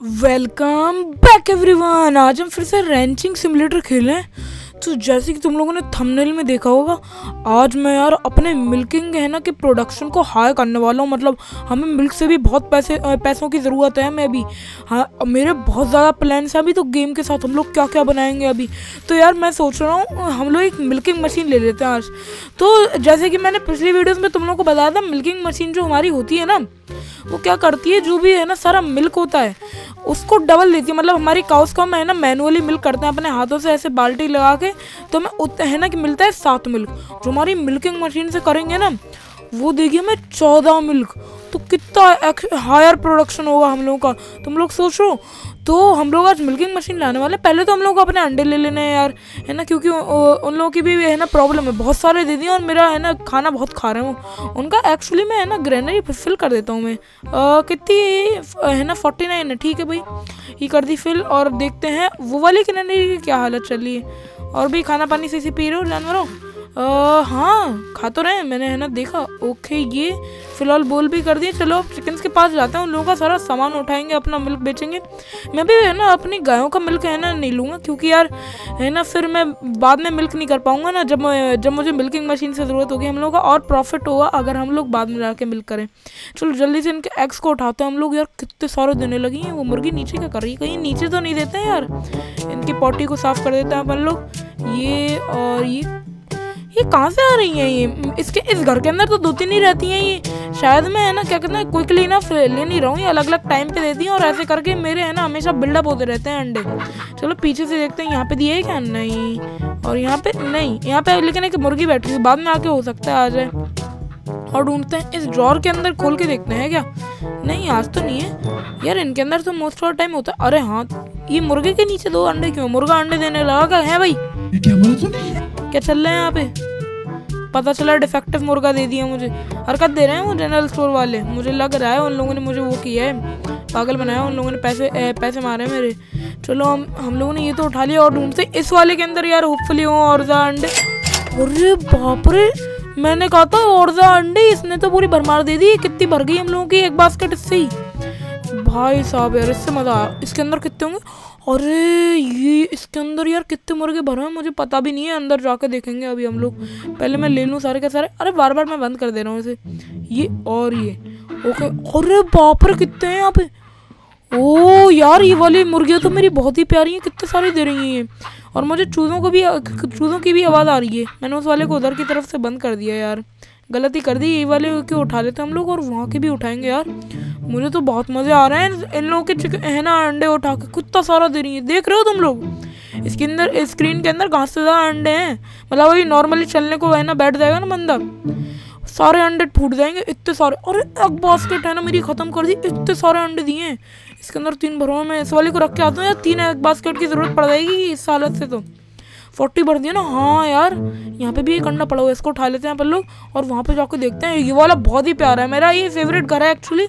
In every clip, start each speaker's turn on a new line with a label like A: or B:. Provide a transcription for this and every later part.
A: Welcome back everyone आज हम फिर से रेंचिंग सिमुलेटर खेलें तो जैसे कि तुम लोगों ने थंबनेल में देखा होगा, आज मैं यार अपने मिल्किंग है ना कि प्रोडक्शन को हाई करने वाला हूँ। मतलब हमें मिल्क से भी बहुत पैसे पैसों की ज़रूरत है मैं अभी हाँ मेरे बहुत ज़्यादा प्लान्स हैं अभी तो गेम के साथ हम लोग क्या क्या बनाएँगे अभी। तो यार मैं सोच रहा हूँ, हम लोग एक मिल्किंग मशीन ले लेते हैं आज। तो जैसे कि मैंने पिछली वीडियोज़ में तुम लोग को बताया था मिल्किंग मशीन जो हमारी होती है ना, वो क्या करती है, जो भी है ना, सारा मिल्क होता है, उसको डबल देती है। मतलब हमारी काउस को हम है ना मैनुअली मिल्क करते हैं, अपने हाथों से ऐसे बाल्टी लगा के तो हमें उतना है ना कि मिलता है सात मिल्क। जो हमारी मिल्किंग मशीन से करेंगे ना, वो देखिए हमें चौदह मिल्क। तो कितना हायर प्रोडक्शन होगा हम लोगों का। तुम लोग सोचो तो हम लोग आज मिल्किंग मशीन लाने वाले पहले तो हम लोग अपने अंडे ले लेने हैं यार, है ना? क्योंकि उन लोगों की भी, है ना प्रॉब्लम है। बहुत सारे दे दिए और मेरा, है ना, खाना बहुत खा रहे हूँ उनका एक्चुअली मैं, है ना ग्रेनरी फिल कर देता हूँ मैं। कितनी, है ना फोर्टी नाइन है। ठीक है भाई, ये कर दी फिल और देखते हैं। वो वाली ग्रेनरी की क्या हालत चल रही है? और भी खाना पानी से पी रहे हो जानवरों हाँ खा तो रहे हैं, मैंने, है ना, देखा ओके ये फ़िलहाल बोल भी कर दिए चलो अब चिकन्स के पास जाते हैं, उन लोगों का सारा सामान उठाएँगे, अपना मिल्क बेचेंगे। मैं भी, है ना, अपनी गायों का मिल्क है ना, नहीं लूँगा, क्योंकि यार, है ना, फिर मैं बाद में मिल्क नहीं कर पाऊँगा ना, जब जब मुझे मिल्किंग मशीन से ज़रूरत होगी, हम लोगों का और प्रॉफिट होगा, अगर हम लोग बाद में जाके मिल्क करें। चलो, जल्दी से इनके एग्स को उठाते हैं, हम लोग, यार, कितने सारे देने लगी हैं, वो मुर्गी नीचे क्या कर रही है? कहीं नीचे तो नहीं देते हैं, यार? इनकी पॉटी को साफ़ कर देते हैं अपन लोग, ये और ये। ये कहाँ से आ रही हैं ये? इसके इस घर के अंदर तो दो तीन ही रहती हैं ये। शायद मैं है ना क्या कहते हैं क्विकली ना ले नहीं रहा हूँ ये अलग अलग टाइम पे देती हैं और ऐसे करके मेरे है ना हमेशा बिल्डअप होते रहते हैं अंडे। चलो पीछे से देखते हैं यहाँ पे दिए क्या? नहीं। और यहाँ पे नहीं यहाँ पे लेकिन एक मुर्गी बैठी हुई बाद में आके हो सकता है आ जाए। और ढूंढते हैं इस ड्रॉर के अंदर खोल के देखते हैं क्या? नहीं आज तो नहीं है। यार इनके अंदर तो मोस्ट ऑफ़ टाइम होता है। अरे हाँ ये मुर्गे के नीचे दो अंडे क्यों? मुर्गा अंडे देने लगा है भाई? क्या क्या चल रहा है यहाँ पे? पता चला डिफेक्टिव मुर्गा दे दिया मुझे। हरकत दे रहे हैं वो जनरल स्टोर वाले। मुझे लग रहा है उन लोगों ने मुझे वो किया है। पागल बनाया उन लोगों ने पैसे ए, पैसे मारे मेरे। चलो हम हम लोगों ने ये तो उठा लिया और ढूंढते इस वाले के अंदर यार होपफुली हो और अंडे। अरे बाप रे मैंने कहा था और अंडे इसने तो पूरी भरमार दे दी। कितनी भर गई हम लोगों की एक बास्केट इससे ही। भाई साहब यार इससे मज़ा आया इसके अंदर कितने होंगे? अरे, ये इसके अंदर यार कितने मुर्गे भरे हैं, मुझे पता भी नहीं है, अंदर जाके देखेंगे अभी हम लोग। पहले मैं ले लूँ सारे के सारे। अरे, बार बार मैं बंद कर दे रहा हूँ इसे। ये और ये। ओके, अरे, बाप रे, कितने हैं यहाँ पे? ओ, यार, ये वाली मुर्गियाँ तो मेरी बहुत ही प्यारी हैं, कितने सारे दे रही हैं ये। और मुझे चूज़ों को भी चूज़ों की भी आवाज़ आ रही है। मैंने उस वाले को उधर की तरफ़ से बंद कर दिया यार। गलती कर दी, ये वाले के उठा लेते हम लोग और वहाँ के भी उठाएँगे यार। मुझे तो बहुत मज़े आ रहे हैं। इन लोगों के चिकन है ना अंडे उठा के, कुत्ता सारा दे रही है देख रहे हो तुम लोग? इसके अंदर स्क्रीन के अंदर घास से ज़्यादा अंडे हैं। मतलब वही नॉर्मली चलने को है ना, बैठ जाएगा ना बंदा। सारे अंडे फूट जाएँगे, इतने सारे। अरे, एक बास्केट है ना मेरी, ख़त्म कर दी। इतने सारे अंडे दिए इसके अंदर तीन भरो में, इस वाले को रख के आता हूँ यार। तीन एक बास्केट की ज़रूरत पड़ जाएगी इस हालत से तो। फोर्टी भर दिया ना? हाँ यार। यहाँ पे भी एक अंडा पड़ा हुआ है इसको उठा लेते हैं अपन लोग और वहाँ पे जाकर देखते हैं। ये वाला बहुत ही प्यारा है मेरा ये फेवरेट घर है एक्चुअली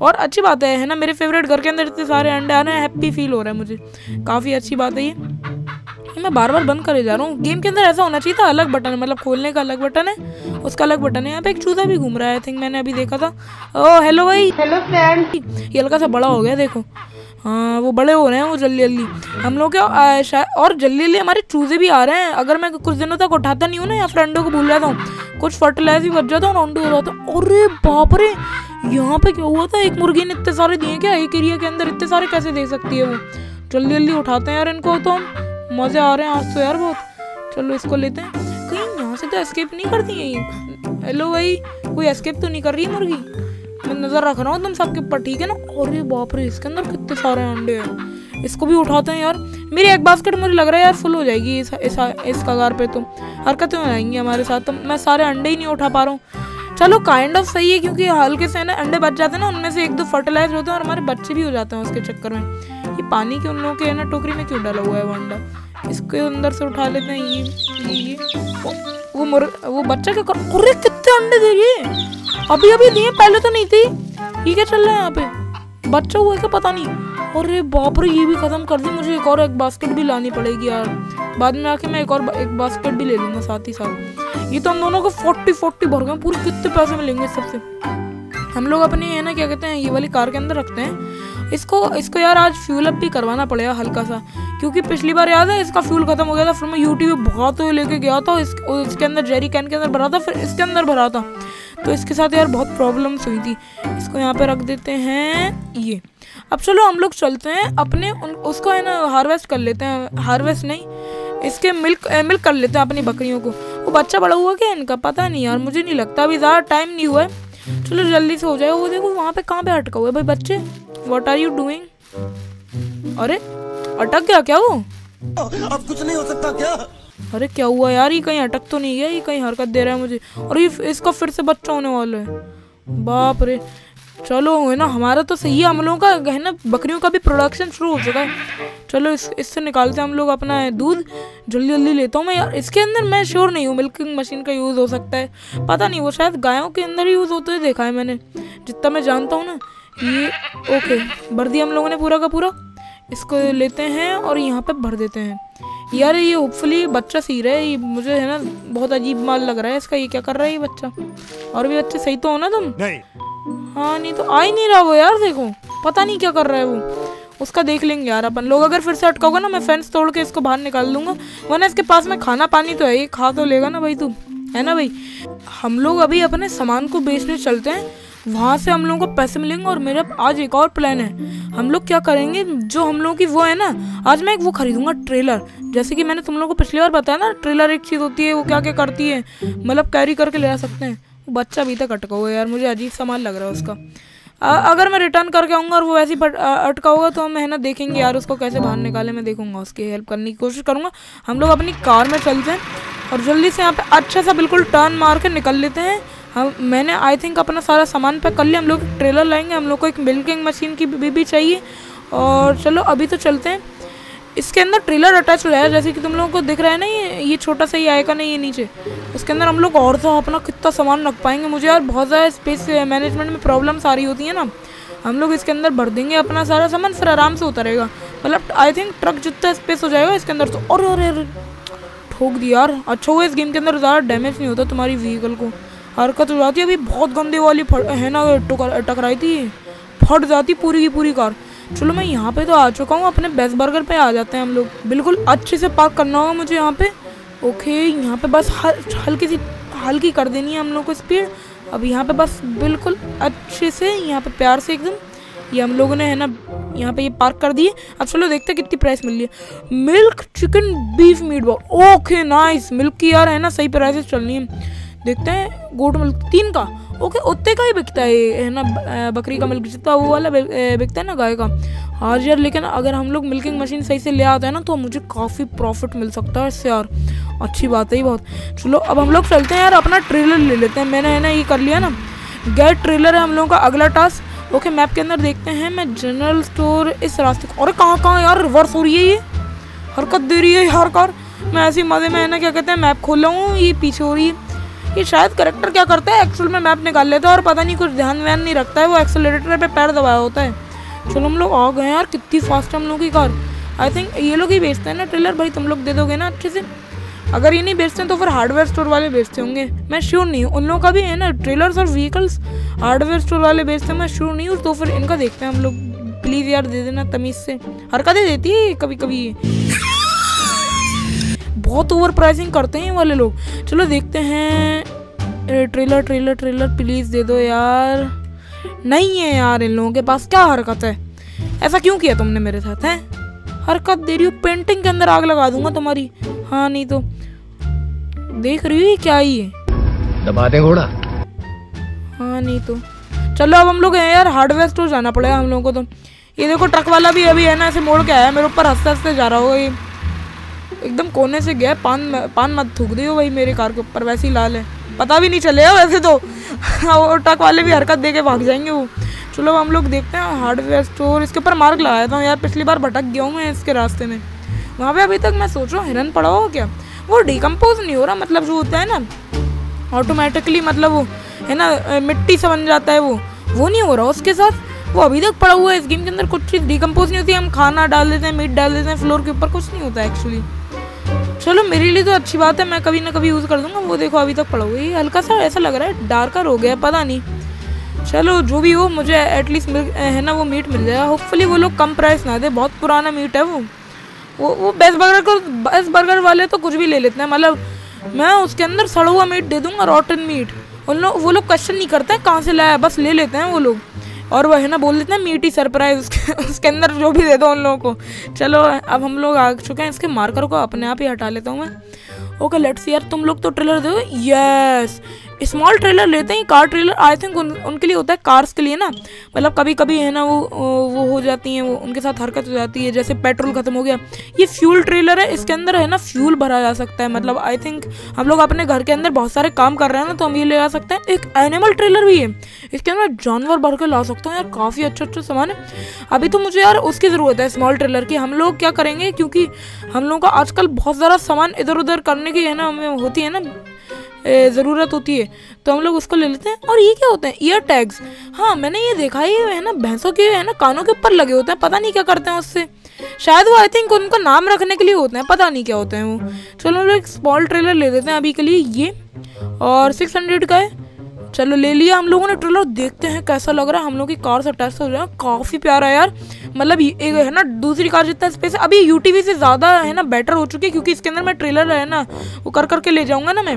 A: और अच्छी बात है है ना? मेरे फेवरेट घर के अंदर इतने सारे अंडे आ रहे हैं हैप्पी फील हो रहा है मुझे। काफ़ी अच्छी बात है ये। मैं बार बार बंद करे जा रहा हूँ। गेम के अंदर ऐसा होना चाहिए था अलग बटन है मतलब खोलने का अलग बटन है उसका अलग बटन है। यहाँ पे एक चूजा भी घूम रहा है आई थिंक मैंने अभी देखा था। ओ हेलो भाई।
B: हेलो फ्रेंड
A: ये हल्का सा बड़ा हो गया देखो। हाँ वो बड़े हो रहे हैं वो जल्दी जल्दी हम लोग क्या और जल्दी जल्दी हमारे चूजे भी आ रहे हैं। अगर मैं कुछ दिनों तक उठाता नहीं हूँ ना या फ्रेंडों को भूल जाता हूँ, कुछ फर्टिलाइज़र बच जाता हूँ राउंड हो जाता हूँ। अरे बाप रे! यहाँ पे क्या हुआ था? एक मुर्गी ने इतने सारे दिए क्या? एक एरिया के अंदर इतने सारे कैसे दे सकती है वो? जल्दी जल्दी उठाते हैं यार इनको तो हम। मज़े आ रहे हैं आज तो यार बहुत। चलो इसको लेते हैं। कहीं यहाँ से तो एस्केप नहीं करती है हेलो भाई, कोई एस्केप तो नहीं कर रही मुर्गी? मैं नज़र रख रहा हूँ तुम सबके ऊपर ठीक है ना? अरे बाप रे इसके अंदर कितने सारे अंडे हैं। इसको भी उठाते हैं यार। मेरी एक बास्केट मुझे लग रहा है यार फुल हो जाएगी इस इस, इस कगार पे तो हरकतें हो जाएँगी हमारे साथ। तो मैं सारे अंडे ही नहीं उठा पा रहा हूँ। चलो काइंड ऑफ़ सही है क्योंकि हल्के से ना अंडे बच जाते हैं ना उनमें से एक दो फर्टिलाइज होते हैं और हमारे बच्चे भी हो जाते हैं उसके चक्कर में। ये पानी के उन लोगों के ना टोकरी में क्यों डाला हुआ है वो अंडा? इसके अंदर से उठा लेते हैं, ये ये ये। वो मुर, वो बच्चा क्या कर, अरे कितने अंडे दे ये अभी अभी दिए, पहले तो नहीं थी। ये क्या चल रहा है यहाँ पे? बच्चा हुआ क्या? पता नहीं। अरे बाप रे, ये भी खत्म कर दी मुझे एक और, एक बास्केट भी लानी पड़ेगी यार। बाद में आके मैं एक और एक बास्केट भी ले लूँगा साथ ही साथ। ये तो हम दोनों को फोर्टी फोर्टी भर गए, पूरे कितने पैसे मिलेंगे सबसे? हम लोग अपनी, है ना, क्या कहते हैं, ये वाली कार के अंदर रखते हैं। इसको इसको यार आज फ्यूल अप भी करवाना पड़ेगा हल्का सा। क्योंकि पिछली बार याद है इसका फ्यूल खत्म हो गया था फिर मैं यूट्यूब बहुत लेके गया था इस, इसके अंदर जेरी कैन के अंदर भरा था फिर इसके अंदर भरा था। तो इसके साथ यार बहुत प्रॉब्लम्स हुई थी। इसको यहाँ पे रख देते हैं ये। अब चलो हम लोग चलते हैं अपने उन, उसको है ना हार्वेस्ट कर लेते हैं। हार्वेस्ट नहीं इसके मिल्क ए, मिल्क कर लेते हैं अपनी बकरियों को। वो बच्चा बड़ा हुआ क्या इनका? पता नहीं यार मुझे नहीं लगता। अभी ज़्यादा टाइम नहीं हुआ है। चलो जल्दी से हो जाए वो देखो वहाँ पे कहाँ पे अटका हुआ है? भाई बच्चे वॉट आर यू डूइंग अरे अटक गया क्या वो?
B: अब कुछ नहीं हो सकता क्या?
A: अरे क्या हुआ यार? ये कहीं अटक तो नहीं गया ये कहीं हरकत दे रहा है मुझे। और ये इसका फिर से बच्चा होने वाला है। बाप रे। चलो है ना? हमारा तो सही है हम लोगों का है ना? बकरियों का भी प्रोडक्शन शुरू हो चुका है। चलो इस इससे निकालते हैं हम लोग अपना दूध। जल्दी जल्दी लेता हूँ मैं यार। इसके अंदर मैं श्योर नहीं हूँ मिल्किंग मशीन का यूज़ हो सकता है। पता नहीं वो शायद गायों के अंदर यूज़ होते हुए देखा है मैंने। जितना मैं जानता हूँ ना ये ओके भर दिया हम लोगों ने पूरा का पूरा? इसको लेते हैं और यहाँ पे भर देते हैं। यार ये होपफुली बच्चा सी रहा है ये मुझे है ना बहुत अजीब माल लग रहा है इसका। ये क्या कर रहा है ये बच्चा? और भी बच्चे सही तो हो ना तुम?
B: नहीं।
A: हाँ नहीं तो आ ही नहीं रहा वो यार देखो। पता नहीं क्या कर रहा है वो। उसका देख लेंगे यार अपन लोग। अगर फिर से अटकाओगे ना मैं फेंस तोड़ के इसको बाहर निकाल दूँगा। वरना इसके पास में खाना पानी तो है ये खा तो लेगा ना भाई तू। है ना भाई? हम लोग अभी अपने सामान को बेचने चलते हैं। वहाँ से हम लोगों को पैसे मिलेंगे और मेरा आज एक और प्लान है। हम लोग क्या करेंगे? जो हम लोगों की वो है ना आज मैं एक वो खरीदूँगा ट्रेलर जैसे कि मैंने तुम लोगों को पिछली बार बताया ना ट्रेलर एक चीज़ होती है वो क्या क्या करती है। मतलब कैरी करके ले जा सकते हैं। बच्चा अभी तक अटका हुआ है यार मुझे अजीब सामान लग रहा है उसका। आ, अगर मैं रिटर्न करके आऊँगा और वो वैसे अटका होगा तो हम है ना देखेंगे यार उसको कैसे बाहर निकाले। मैं देखूँगा उसकी हेल्प करने की कोशिश करूँगा। हम लोग अपनी कार में चलते हैं और जल्दी से यहाँ पे अच्छा सा बिल्कुल टर्न मार के निकल लेते हैं। हम मैंने आई थिंक अपना सारा सामान पैक कर लिया हम लोग ट्रेलर लाएँगे हम लोग को एक मिल्किंग मशीन की भी, भी चाहिए। और चलो अभी तो चलते हैं। इसके अंदर ट्रेलर अटैच हो है जैसे कि तुम लोगों को दिख रहा है ना ये ये छोटा सा ही आएगा नहीं ये नीचे। उसके अंदर हम लोग और तो अपना कितना सामान रख पाएँगे। मुझे यार बहुत ज़्यादा स्पेस मैनेजमेंट में प्रॉब्लम्स आ रही होती है ना। हम लोग इसके अंदर भर देंगे अपना सारा सामान फिर आराम से उतरेगा। मतलब आई थिंक ट्रक जितना स्पेस हो जाएगा इसके अंदर तो और ठोक दिया यार। अच्छा हुआ इस गेम के अंदर ज़्यादा डैमेज नहीं होता तुम्हारी व्हीकल को। हरकत हो जाती अभी बहुत गंदे वाली फट है ना टकराई थी। फट जाती पूरी की पूरी कार। चलो मैं यहाँ पे तो आ चुका हूँ अपने बेस्ट बर्गर पे आ जाते हैं हम लोग। बिल्कुल अच्छे से पार्क करना होगा मुझे यहाँ पे। ओके यहाँ पे बस हल, हल्की सी हल्की कर देनी है हम लोग को स्पीड अब यहाँ पे बस बिल्कुल अच्छे से यहाँ पे प्यार से एकदम ये हम लोगों ने है ना यहाँ पे ये पार्क कर दिए। अब चलो देखते हैं कितनी प्राइस मिल रही है। Milk chicken beef meat ball okay nice milk की यार है ना सही प्राइसेस चलनी है। देखते हैं, गोट मिल्क, तीन का? ओके उतने का ही बिकता है है ना बकरी का मिल्क जितना वो वाला बिकता है ना गाय का। हाँ यार, लेकिन अगर हम लोग मिल्किंग मशीन सही से ले आते हैं ना तो मुझे काफ़ी प्रॉफिट मिल सकता है इससे यार। अच्छी बात है ही बहुत। चलो, अब हम लोग चलते हैं यार, अपना ट्रेलर ले लेते हैं। मैंने है ना ये कर लिया ना। गेट ट्रेलर है हम लोगों का अगला टास्क। ओके, मैप के अंदर देखते हैं मैं, जनरल स्टोर इस रास्ते को। अरे कहाँ कहाँ यार, रिवर्स हो रही है ये? हरकत दे रही है यार कार। मैं ऐसी मज़े में, है ना, क्या कहते हैं, मैप खोल रहा हूँ, ये पीछे हो रही है। कि शायद करेक्टर क्या करता है? एक्सल में मैप निकाल लेता है और पता नहीं कुछ ध्यान व्यान नहीं रखता है, वो एक्सेलरेटर पे पैर दबाया होता है। चलो हम लोग आ गए यार, कितनी फास्ट हम लोग की कार आई थिंक ये लोग ही बेचते हैं ना ट्रेलर भाई तुम लोग दे दोगे ना अच्छे से। अगर ये नहीं बेचते हैं तो फिर हार्डवेयर स्टोर वाले बेचते होंगे। मैं श्योर नहीं हूँ। उन लोगों का भी है ना ट्रेलर्स और व्हीकल्स हार्डवेयर स्टोर वाले बेचते हैं, मैं श्योर नहीं हूँ। तो फिर इनका देखते हैं हम लोग। प्लीज़ यार दे देना तमीज़ से। हरकतें देती है कभी कभी बहुत ओवर प्राइसिंग करते हैं वाले लोग। चलो देखते हैं। ट्रेलर ट्रेलर ट्रेलर प्लीज़ दे दो यार। नहीं है यार इन लोगों के पास क्या हरकत है? ऐसा क्यों किया तुमने मेरे साथ है? हरकत दे रही हो पेंटिंग के अंदर आग लगा दूँगा तुम्हारी। हाँ नहीं तो। देख रही हो क्या ही है?
B: दबा दे घोड़ा।
A: हाँ नहीं तो। चलो अब हम लोग हैं यार हार्डवेयर स्टोर जाना पड़ेगा हम लोगों को तो। ये देखो ट्रक वाला भी अभी है ना ऐसे मोड़ के आया मेरे ऊपर हँसते हँसते जा रहा होगा ये। एकदम कोने से गया पान पान मत थूक दियो भाई मेरे कार के ऊपर वैसे ही लाल है। पता भी नहीं चलेगा वैसे तो। वो ट्रक वाले भी हरकत दे के भाग जाएँगे वो। चलो, हम लोग देखते हैं हार्डवेयर स्टोर इसके ऊपर मार्क लगाया था यार, पिछली बार भटक गया हूँ मैं इसके रास्ते में। वहाँ पे अभी तक मैं सोच रहा हूँ, हिरन पड़ा हो क्या? वो डिकम्पोज नहीं हो रहा मतलब जो होता है ना ऑटोमेटिकली मतलब वो, है ना मिट्टी से बन जाता है वो। वो नहीं हो रहा उसके साथ। वो अभी तक पड़ा हुआ है, इस गेम के अंदर कुछ चीज़ डिकम्पोज नहीं होती। हम खाना डाल देते हैं मीट डाल देते हैं फ्लोर के ऊपर कुछ नहीं होता है एक्चुअली चलो, मेरे लिए तो अच्छी बात है, मैं कभी ना कभी यूज़ कर दूँगा, वो देखो अभी तक पड़ा हुआ हल्का सा ऐसा लग रहा है डार्कर हो गया पता नहीं। चलो, जो भी हो, मुझे एटलीस्ट मिल है ना, वो मीट मिल जाएगा। होपफुली वो लोग कम प्राइस ना दे, बहुत पुराना मीट है वो। वो वो बेस्ट बर्गर को बेस्ट बर्गर वाले तो कुछ भी ले लेते हैं मतलब मैं उसके अंदर सड़ा हुआ मीट दे दूँगा रॉटन मीट उन लोग, वो लोग क्वेश्चन नहीं करते हैं, कहाँ से लाया बस ले लेते हैं वो लोग। और वो है ना, बोल देते हैं मीठी सरप्राइज़, उसके उसके अंदर जो भी दे दो उन लोगों को। चलो, अब हम लोग आ चुके हैं इसके मार्कर को अपने आप ही हटा लेता हूँ मैं। ओके लेट्स यार, तुम लोग तो ट्रेलर दो यस स्मॉल ट्रेलर लेते हैं कार ट्रेलर आई थिंक उन, उनके लिए होता है कार्स के लिए ना। मतलब कभी कभी है ना वो वो हो जाती हैं वो उनके साथ हरकत हो जाती है जैसे पेट्रोल खत्म हो गया। ये फ्यूल ट्रेलर है इसके अंदर है ना फ्यूल भरा जा सकता है। मतलब आई थिंक हम लोग अपने घर के अंदर बहुत सारे काम कर रहे हैं ना तो हम ये ले जा सकते हैं। एक एनिमल ट्रेलर भी है। इसके अंदर जानवर भर के ला सकता हूँ यार काफ़ी अच्छा अच्छा सामान है। अभी तो मुझे यार उसकी ज़रूरत है स्मॉल ट्रेलर की। हम लोग क्या करेंगे क्योंकि हम लोगों का आजकल बहुत ज़्यादा सामान इधर उधर करने की है ना हमें होती है ना ज़रूरत होती है तो हम लोग उसको ले लेते हैं। और ये क्या होते हैं? ईयर टैग्स हाँ मैंने ये देखा है है ना, भैंसों के, है ना, कानों के ऊपर लगे होते हैं, पता नहीं क्या करते हैं उससे। शायद वो आई थिंक उनका नाम रखने के लिए होते हैं, पता नहीं क्या होते हैं वो। चलो, हम लोग एक स्मॉल ट्रेलर ले लेते हैं अभी के लिए ये। और सिक्स हंड्रेड का है। चलो, ले लिया हम लोगों ने ट्रेलर देखते हैं कैसा लग रहा है। हम लोग की कार से अटैच हो रहा है। काफ़ी प्यारा है यार। मतलब एक है ना, दूसरी कार जितना स्पेस है। अभी यूटीवी से ज़्यादा, है ना बेटर हो चुकी है, क्योंकि इसके अंदर मैं ट्रेलर है ना, वो कर करके ले जाऊँगा ना मैं।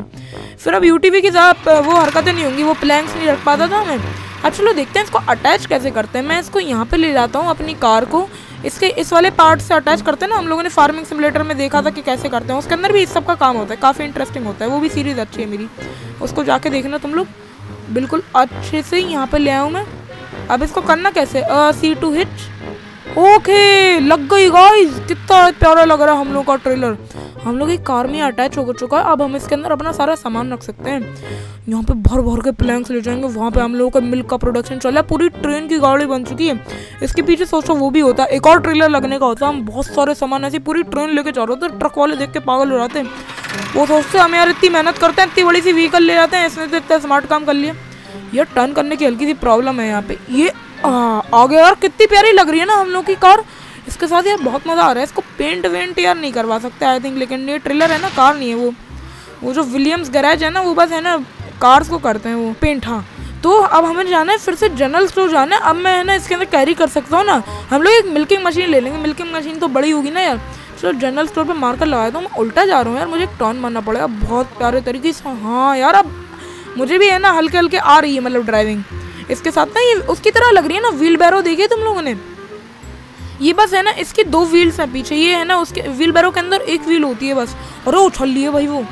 A: फिर अब यूटीवी की ज़्यादा वो हरकतें नहीं होंगी, वो प्लैंक्स नहीं रख पाता था मैं। अब चलो देखते हैं इसको अटैच कैसे करते हैं। मैं इसको यहाँ पे ले जाता हूँ अपनी कार को। इसके, इस वाले पार्ट से अटैच करते हैं ना, हम लोगों ने फ़ार्मिंग सिमुलेटर में देखा था कि कैसे करते हैं। उसके अंदर भी इस सब का काम होता है, काफ़ी इंटरेस्टिंग होता है। वो भी सीरीज़ अच्छी है मेरी। उसको जाके देखना तुम लोग। बिल्कुल अच्छे से यहाँ पर ले आऊँ मैं। अब इसको करना कैसे? सी टू हिच ओके लग गई गाइस कितना प्यारा लग रहा है हम लोग का ट्रेलर हम लोग एक कार में अटैच हो चुका है, अब हम इसके अंदर अपना सारा सामान रख सकते हैं। यहाँ पे भर भर के प्लैंक्स ले जाएँगे, वहाँ पे हम लोगों का मिल्क का प्रोडक्शन चल रहा है, पूरी ट्रेन की गाड़ी बन चुकी है। इसके पीछे सोचो, वो भी होता है, एक और ट्रेलर लगने का होता हम बहुत सारे सामान ऐसी पूरी ट्रेन लेके जा रहे होते हैं ट्रक वाले देख के पागल हो जाते हैं। वो सोचते हम यार इतनी मेहनत करते हैं, इतनी बड़ी सी व्हीकल ले जाते हैं, इसने तो इतना स्मार्ट काम कर लिया। ये टर्न करने की हल्की सी प्रॉब्लम है यहाँ पे। ये, आ, आगे यार कितनी प्यारी लग रही है ना हम लोग की कार। इसके साथ यार बहुत मज़ा आ रहा है। इसको पेंट वेंट यार नहीं करवा सकते आई थिंक लेकिन ये ट्रेलर है ना, कार नहीं है वो। वो जो विलियम्स गैराज है ना, वो बस है ना कार्स को करते हैं वो पेंट हाँ। तो अब हमें जाना है, फिर से जनरल स्टोर जाना है। अब मैं है ना, इसके अंदर कैरी कर सकता हूँ ना। हम लोग एक मिल्किंग मशीन ले लेंगे। मिल्किंग मशीन तो बड़ी होगी ना यार। चलो जनरल स्टोर पे मार्कर लगाया था मैं उल्टा जा रहा हूँ यार। मुझे एक टर्न मारना पड़ेगा। बहुत प्यारे तरीके से हाँ यार, अब मुझे भी है ना हल्के हल्के आ रही है मतलब ड्राइविंग इसके साथ ना ये, उसकी तरह लग रही है ना व्हील बैरो देखिए तुम लोगों ने? ये बस है ना, इसके दो व्हील्स हैं पीछे, ये है ना उसके व्हील बैरो के अंदर एक व्हील होती है बस। वो उछल ली है भाई वो।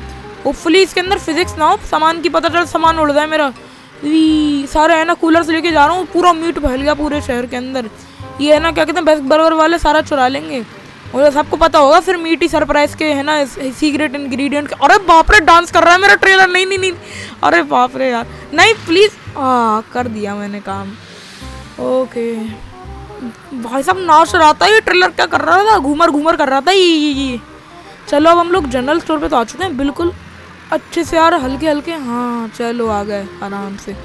A: होपफुली इसके अंदर फिजिक्स ना हो, सामान की पता चल, सामान उड़ जाए मेरा। सारे है ना कूलर से लेके जा रहा हूँ, पूरा मीट फैल गया पूरे शहर के अंदर। ये है ना, क्या कहते हैं बेस्ट बर्गर वाले सारा चुरा लेंगे। और सबको पता होगा, फिर मीट ही सरप्राइज़ के है ना सीक्रेट इंग्रेडिएंट अरे बाप रे डांस कर रहा है मेरा ट्रेलर नहीं नहीं नहीं। अरे बाप रे यार। नहीं प्लीज़ हाँ कर दिया मैंने काम। ओके भाई साहब, नाश रहा था ये ट्रेलर क्या कर रहा था? घूमर घूमर कर रहा था ये ये ये। चलो अब हम लोग जनरल स्टोर पे तो आ चुके हैं, बिल्कुल अच्छे से यार, हल्के हल्के। हाँ चलो आ गए, आराम से।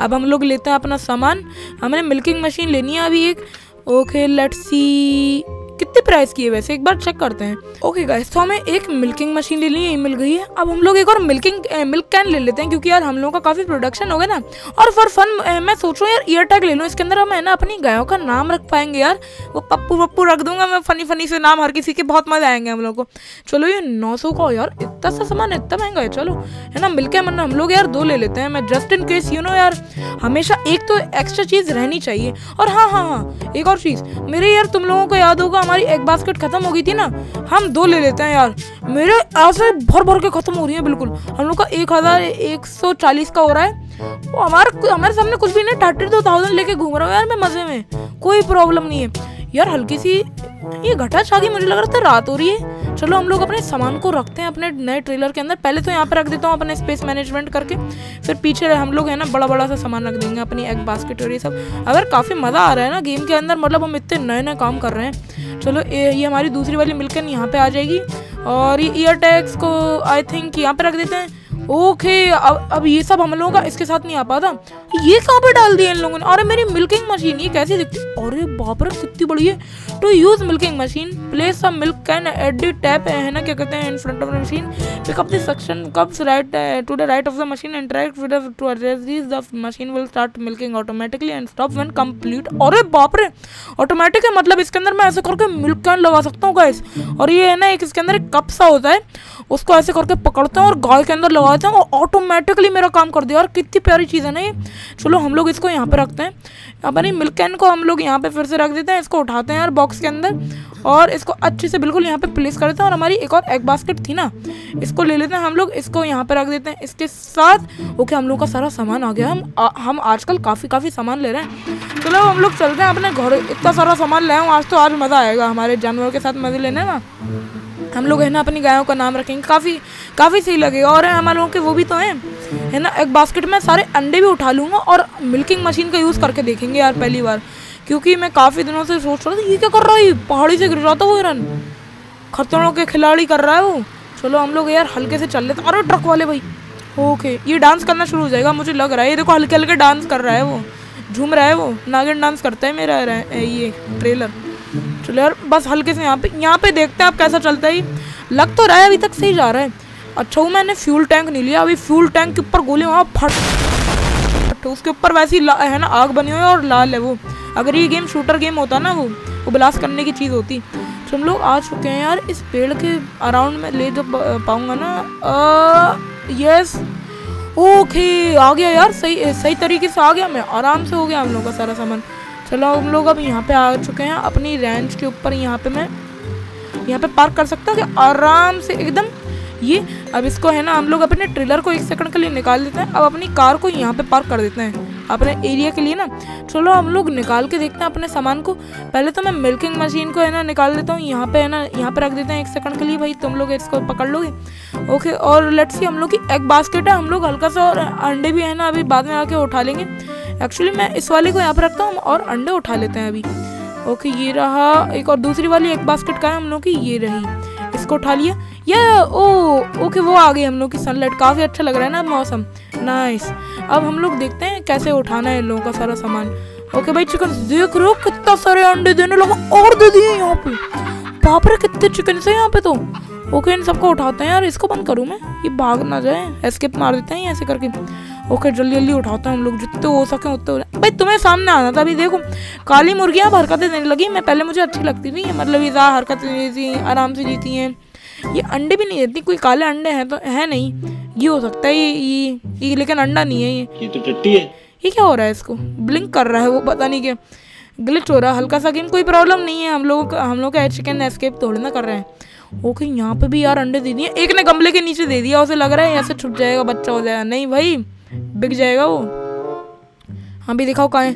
A: अब हम लोग लेते हैं अपना सामान। हमें मिल्किंग मशीन लेनी है अभी एक। ओके लेट्स सी कितने प्राइस की है वैसे? एक बार चेक करते हैं। ओके गाइस तो हमें एक मिल्किंग मशीन ले ली मिल गई है। अब हम लोग एक और मिल्किंग मिल्क कैन ले लेते हैं, क्योंकि यार हम लोगों का काफ़ी प्रोडक्शन हो गया ना। और फॉर फन मैं सोच रहा हूँ यार ईयर टैग ले लूँ। इसके अंदर हम, है ना, अपनी गायों का नाम रख पाएँगे यार। वो पप्पू पप्पू रख दूँगा मैं फनी फनी से नाम, हर किसी के बहुत मज़ा आएँगे हम लोग को। चलो ये नौ सौ का यार, इतना सा सामान, इतना महँगा है, चलो। है ना, मिल्क कैन हम लोग यार दो ले लेते हैं। मैं just in case you know यार, हमेशा एक तो एक्स्ट्रा चीज़ रहनी चाहिए। और हाँ हाँ हाँ एक और चीज़। मेरे यार तुम लोगों को याद होगा हमारी एक बास्केट खत्म हो गई थी ना, हम दो ले लेते हैं यार। मेरे ऐसे भर भर के खत्म हो रही है बिल्कुल। हम लोग का एक हज़ार एक सौ चालीस का हो रहा है। वो हमारे हमारे सामने कुछ भी नहीं थर्टी टू थाउज़ेंड लेके घूम रहा हूँ यार मैं मज़े में। कोई प्रॉब्लम नहीं है। यार हल्की सी ये घटा छा गई मुझे लग रहा था रात हो रही है। चलो हम लोग अपने सामान को रखते हैं अपने नए ट्रेलर के अंदर। पहले तो यहाँ पर रख देता हूँ अपने स्पेस मैनेजमेंट करके। फिर पीछे हम लोग है ना बड़ा बड़ा सा सामान रख देंगे अपनी एग बास्केट और ये सब। अगर काफ़ी मज़ा आ रहा है ना गेम के अंदर मतलब हम इतने नए नए काम कर रहे हैं। चलो ये, हमारी दूसरी वाली मिल्कन यहाँ पर आ जाएगी। और ये ईयर टैग्स को आई थिंक यहाँ पर रख देते हैं। ओके, अब अब ये सब हम लोगों का इसके साथ नहीं आ पाता। ये कहाँ पे डाल दिया इन लोगों ने? अरे, मेरी मिल्किंग मशीन ये कैसी दिखती? अरे, बाप रे, कितनी बड़ी है। To use milking machine place some milk can at tap है ना, क्या कहते हैं in front of the machine pick up the suction cups right to the right of the machine try with to address the machine will start milking automatically and stop when complete अरे, बाप रे! Automatic है मतलब इसके अंदर मैं ऐसे करके मिल्क कैन लगा सकता हूँ गाइस और ये है ना, एक इसके अंदर एक कप सा होता है, उसको ऐसे करके पकड़ते हैं और गाय के अंदर लगाते हैं और ऑटोमेटिकली मेरा काम कर दिया। और कितनी प्यारी चीज़ है ना ये। चलो हम लोग इसको यहाँ पे रखते हैं। अपनी मिल्क कैन को हम लोग यहाँ पे फिर से रख देते हैं इसको उठाते हैं यार बॉक्स के अंदर। और इसको अच्छे से बिल्कुल यहाँ पे प्लेस कर देते हैं। और हमारी एक और एग बास्केट थी ना इसको ले लेते हैं हम लोग। इसको यहाँ पे रख देते हैं। इसके साथ ओके हम लोग का सारा सामान आ गया। हम आ, हम आजकल काफ़ी काफ़ी सामान ले रहे हैं। चलो हम लोग चलते हैं अपने घर। इतना सारा सामान ले आज तो आज मज़ा आएगा। हमारे जानवरों के साथ मज़े लेने ना। हम लोग है ना अपनी गायों का नाम रखेंगे। काफ़ी काफ़ी सही लगेगा और हमारे लोगों के वो भी तो हैं। है ना, एक बास्केट में सारे अंडे भी उठा लूँगा और मिल्किंग मशीन का यूज़ करके देखेंगे यार पहली बार। क्योंकि मैं काफ़ी दिनों से सोच रहा था, ये क्या कर रहा है? पहाड़ी से गिर रहा था वो हिरन। खतरों के खिलाड़ी कर रहा है वो। चलो हम लोग यार हल्के से चल लेते अरे ट्रक वाले भाई। ओके ये डांस करना शुरू हो जाएगा मुझे लग रहा है। ये देखो हल्के हल्के डांस कर रहा है वो। झूम रहा है वो। नागिन डांस करता है मेरा ये ट्रेलर चलो यार, बस हल्के से यहाँ पे यहाँ पे देखते हैं आप कैसा चलता है लग तो रहा है अभी तक सही जा रहा है। अच्छा वो मैंने फ्यूल टैंक नहीं लिया, अभी फ्यूल टैंक के ऊपर गोली वहाँ फट तो उसके ऊपर वैसी है ना, आग बनी हुई है और लाल है वो। अगर ये गेम शूटर गेम होता ना वो वो ब्लास्ट करने की चीज़ होती। तो हम लोग आ चुके हैं यार इस पेड़ के अराउंड में, ले जब पाऊँगा ना यस ओके आ गया यार, सही सही तरीके से आ गया मैं, आराम से हो गया हम लोग का सारा सामान। चलो, हम लोग अब यहाँ पे आ चुके हैं, अपनी रेंज के ऊपर यहाँ पे मैं यहाँ पे पार्क कर सकता हूँ आराम से एकदम ये, अब इसको है ना, हम लोग अपने ट्रेलर को एक सेकंड के लिए निकाल देते हैं, अब अपनी कार को यहाँ पे पार्क कर देते हैं, अपने एरिया के लिए ना। चलो, हम लोग निकाल के देखते हैं अपने सामान को। पहले तो मैं मिल्किंग मशीन को है ना निकाल देता हूँ, यहाँ पे है ना, यहाँ पे रख देते हैं एक सेकंड के लिए, भाई, तुम लोग इसको पकड़ लोगे। ओके और लेट्स सी हम लोग की एग बास्केट है, हम लोग हल्का सा और अंडे भी है ना, अभी बाद में आके उठा लेंगे। एक्चुअली मैं इस वाले को यहाँ पर रखता हूँ और अंडे उठा लेते हैं अभी। ओके, ये रहा एक और दूसरी वाली, एक बास्केट का है हम लोग की, ये रही। इसको उठा लिया। या, ओ, ओके, वो आ गई हम लोग की सनलाइट काफ़ी अच्छा लग रहा है ना मौसम। नाइस अब हम लोग देखते हैं कैसे उठाना है इन लोगों का सारा सामान। ओके भाई चिकन देख रहे हो कितना सारे अंडे देने लगा, और दे दिए यहाँ पे। बाप रे, कितने चिकन से यहाँ पे तो। ओके, इन सबको उठाते हैं यार, इसको बंद करूँ मैं? ये भाग ना जाए एस्केप मार देते हैं ऐसे करके। ओके जल्दी जल्दी उठाते हैं हम लोग जितने हो सके उतने हो भाई तुम्हें सामने आना था अभी देखो काली मुर्गियाँ अब हरकतें देने लगी। मैं पहले मुझे अच्छी लगती थी मतलब ये ज़्यादा हरकतें देती आराम से जीती हैं। ये अंडे भी नहीं देती कोई काले अंडे हैं तो है नहीं। ये हो सकता है ये ये, ये लेकिन अंडा नहीं है ये।
C: ये तो टट्टी है।
A: ये क्या हो रहा है इसको? ब्लिंक कर रहा है वो पता नहीं क्या। ग्लिच हो रहा है हल्का सा गेम कोई प्रॉब्लम नहीं है। हम लोग हम लोग का चिकन एस्केप थोड़ी ना कर रहे हैं। ओके यहाँ पे भी यार अंडे दे दिए। एक ने गमले के नीचे दे दिया उसे लग रहा है ऐसे छुप जाएगा बच्चा हो जाएगा। नहीं भाई बिक जाएगा वो? हाँ भी दिखाओ कहाँ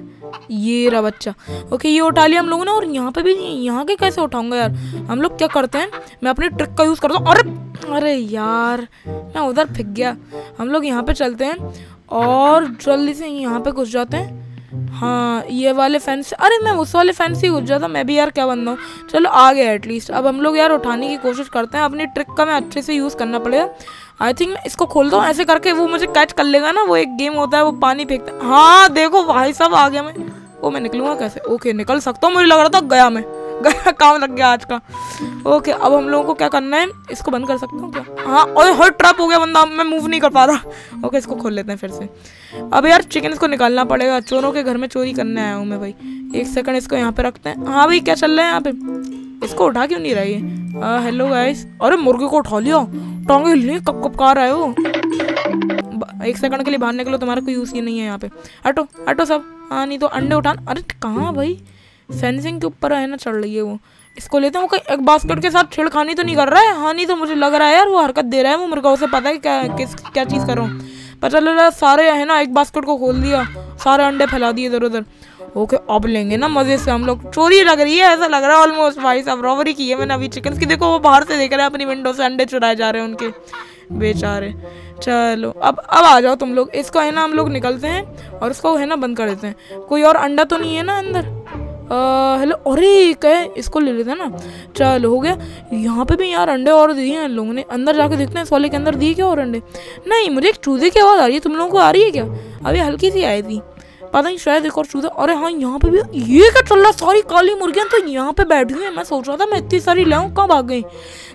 A: ये रहा बच्चा। ओके ये उठा लिया हम लोगों ने और यहाँ पे भी यहाँ के कैसे उठाऊँगा यार? हम लोग क्या करते हैं? मैं अपनी ट्रिक का यूज़ करता हूँ। अरे अरे यार, मैं उधर फिक गया। हम लोग यहाँ पे चलते हैं और जल्दी से यहाँ पे घुस जाते हैं। हाँ ये वाले फ़ैन से अरे, मैं उस वाले फ़ैन से ही घुस जाता मैं भी यार क्या बन रहा हूँ। चलो, आ गया एटलीस्ट अब हम लोग यार उठाने की कोशिश करते हैं। अपनी ट्रिक का मैं अच्छे से यूज़ करना पड़ेगा। आई थिंक मैं इसको खोलता हूँ ऐसे करके वो मुझे कैच कर लेगा ना, वो एक गेम होता है, वो पानी फेंकता है। हाँ देखो, भाई साहब, आ गया मैं। वो मैं निकलूँगा कैसे? ओके निकल सकता हूँ, मुझे लग रहा था गया मैं। काम लग गया आज का। ओके अब हम लोगों को क्या करना है? इसको बंद कर सकता हूँ क्या? हाँ और हर ट्रप हो गया बंदा, मैं मूव नहीं कर पा रहा। ओके इसको खोल लेते हैं फिर से। अब यार चिकन इसको निकालना पड़ेगा। चोरों के घर में चोरी करने आया हूँ मैं भाई। एक सेकंड इसको यहाँ पे रखते हैं। हाँ भाई, क्या चल रहा है यहाँ पे? इसको उठा क्यों नहीं रहा? है हेलो गाइस अरे, मुर्गे को उठा लिया। टांगे हिलने कब कब कार आए हो। एक सेकंड के लिए बाहर निकलो, तुम्हारा कोई यूज़ ही नहीं है यहाँ पे। हटो हटो सब। हाँ नहीं तो अंडे उठान। अरे, कहाँ भाई? फेंसिंग के ऊपर है ना, चढ़ रही है वो। इसको लेते हैं, वो एक बास्केट के साथ छेड़खानी तो नहीं कर रहा है? हाँ नहीं तो मुझे लग रहा है यार, वो हरकत दे रहा है वो, मेरे को उसे पता है क्या किस क्या चीज़ कर रहा हूँ। पता चल रहा है सारे है ना, एक बास्केट को खोल दिया, सारे अंडे फैला दिए इधर उधर। ओके, अब लेंगे ना मज़े से हम लोग। चोरी लग रही है, ऐसा लग रहा है ऑलमोस्ट भाई साहब रॉबरी की है मैंने अभी चिकन की। देखो, वो बाहर से देख रहे हैं, अपनी विंडो से अंडे चुराए जा रहे हैं उनके। बेचारे। चलो, अब अब आ जाओ तुम लोग। इसको है ना, हम लोग निकलते हैं और उसको है ना, बंद कर देते हैं। कोई और अंडा तो नहीं है ना अंदर? हेलो अरे क्या है इसको ले लेते हैं ना। चल, हो गया। यहाँ पे भी यार अंडे और दिए हैं इन लोगों ने। अंदर जाके देखते हैं, इस वाले के अंदर दिए क्या और अंडे? नहीं, मुझे एक चूजे की आवाज़ आ रही है। तुम लोगों को आ रही है क्या? अभी हल्की सी आई थी। पता नहीं, शायद एक और चूजा। अरे हाँ यहाँ पे भी ये क्या चल रहा सारी काली मुर्गियाँ तो यहाँ पे बैठी हुई हैं। मैं सोच रहा था मैं इतनी सारी लाऊं, कब आ गई?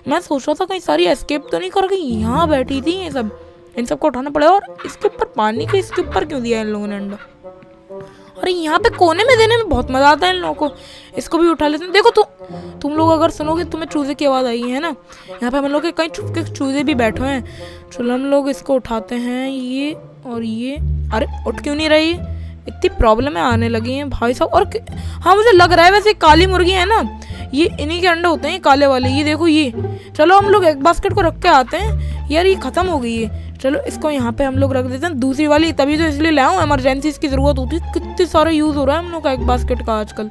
A: मैं सोच रहा था कहीं सारी एस्केप तो नहीं कर गई यहाँ बैठी थी ये सब। इन सबको उठाना पड़ेगा और इसके ऊपर पानी के, इसके ऊपर क्यों दिया इन लोगों ने अंडा? अरे यहाँ पे कोने में देने में बहुत मज़ा आता है इन लोगों को। इसको भी उठा लेते हैं। देखो तुम तुम लोग अगर सुनोगे तुम्हें चूजे की आवाज़ आई है ना? यहाँ पे हम लोग के कई चुपके चूजे भी बैठे हैं। चलो हम लोग इसको उठाते हैं, ये और ये। अरे उठ क्यों नहीं रही? इतनी प्रॉब्लमें आने लगी हैं भाई साहब। और हाँ मुझे लग रहा है वैसे काली मुर्गी है ना, ये इन्हीं के अंडे होते हैं काले वाले। ये देखो, ये। चलो, हम लोग एक बास्केट को रख के आते हैं। यार, ये ख़त्म हो गई है। चलो, इसको यहाँ पे हम लोग रख देते हैं। दूसरी वाली, तभी तो इसलिए लाऊं इमरजेंसी इसकी ज़रूरत होती है। कितने सारे यूज़ हो रहा है हम लोग का एक बास्केट का आजकल।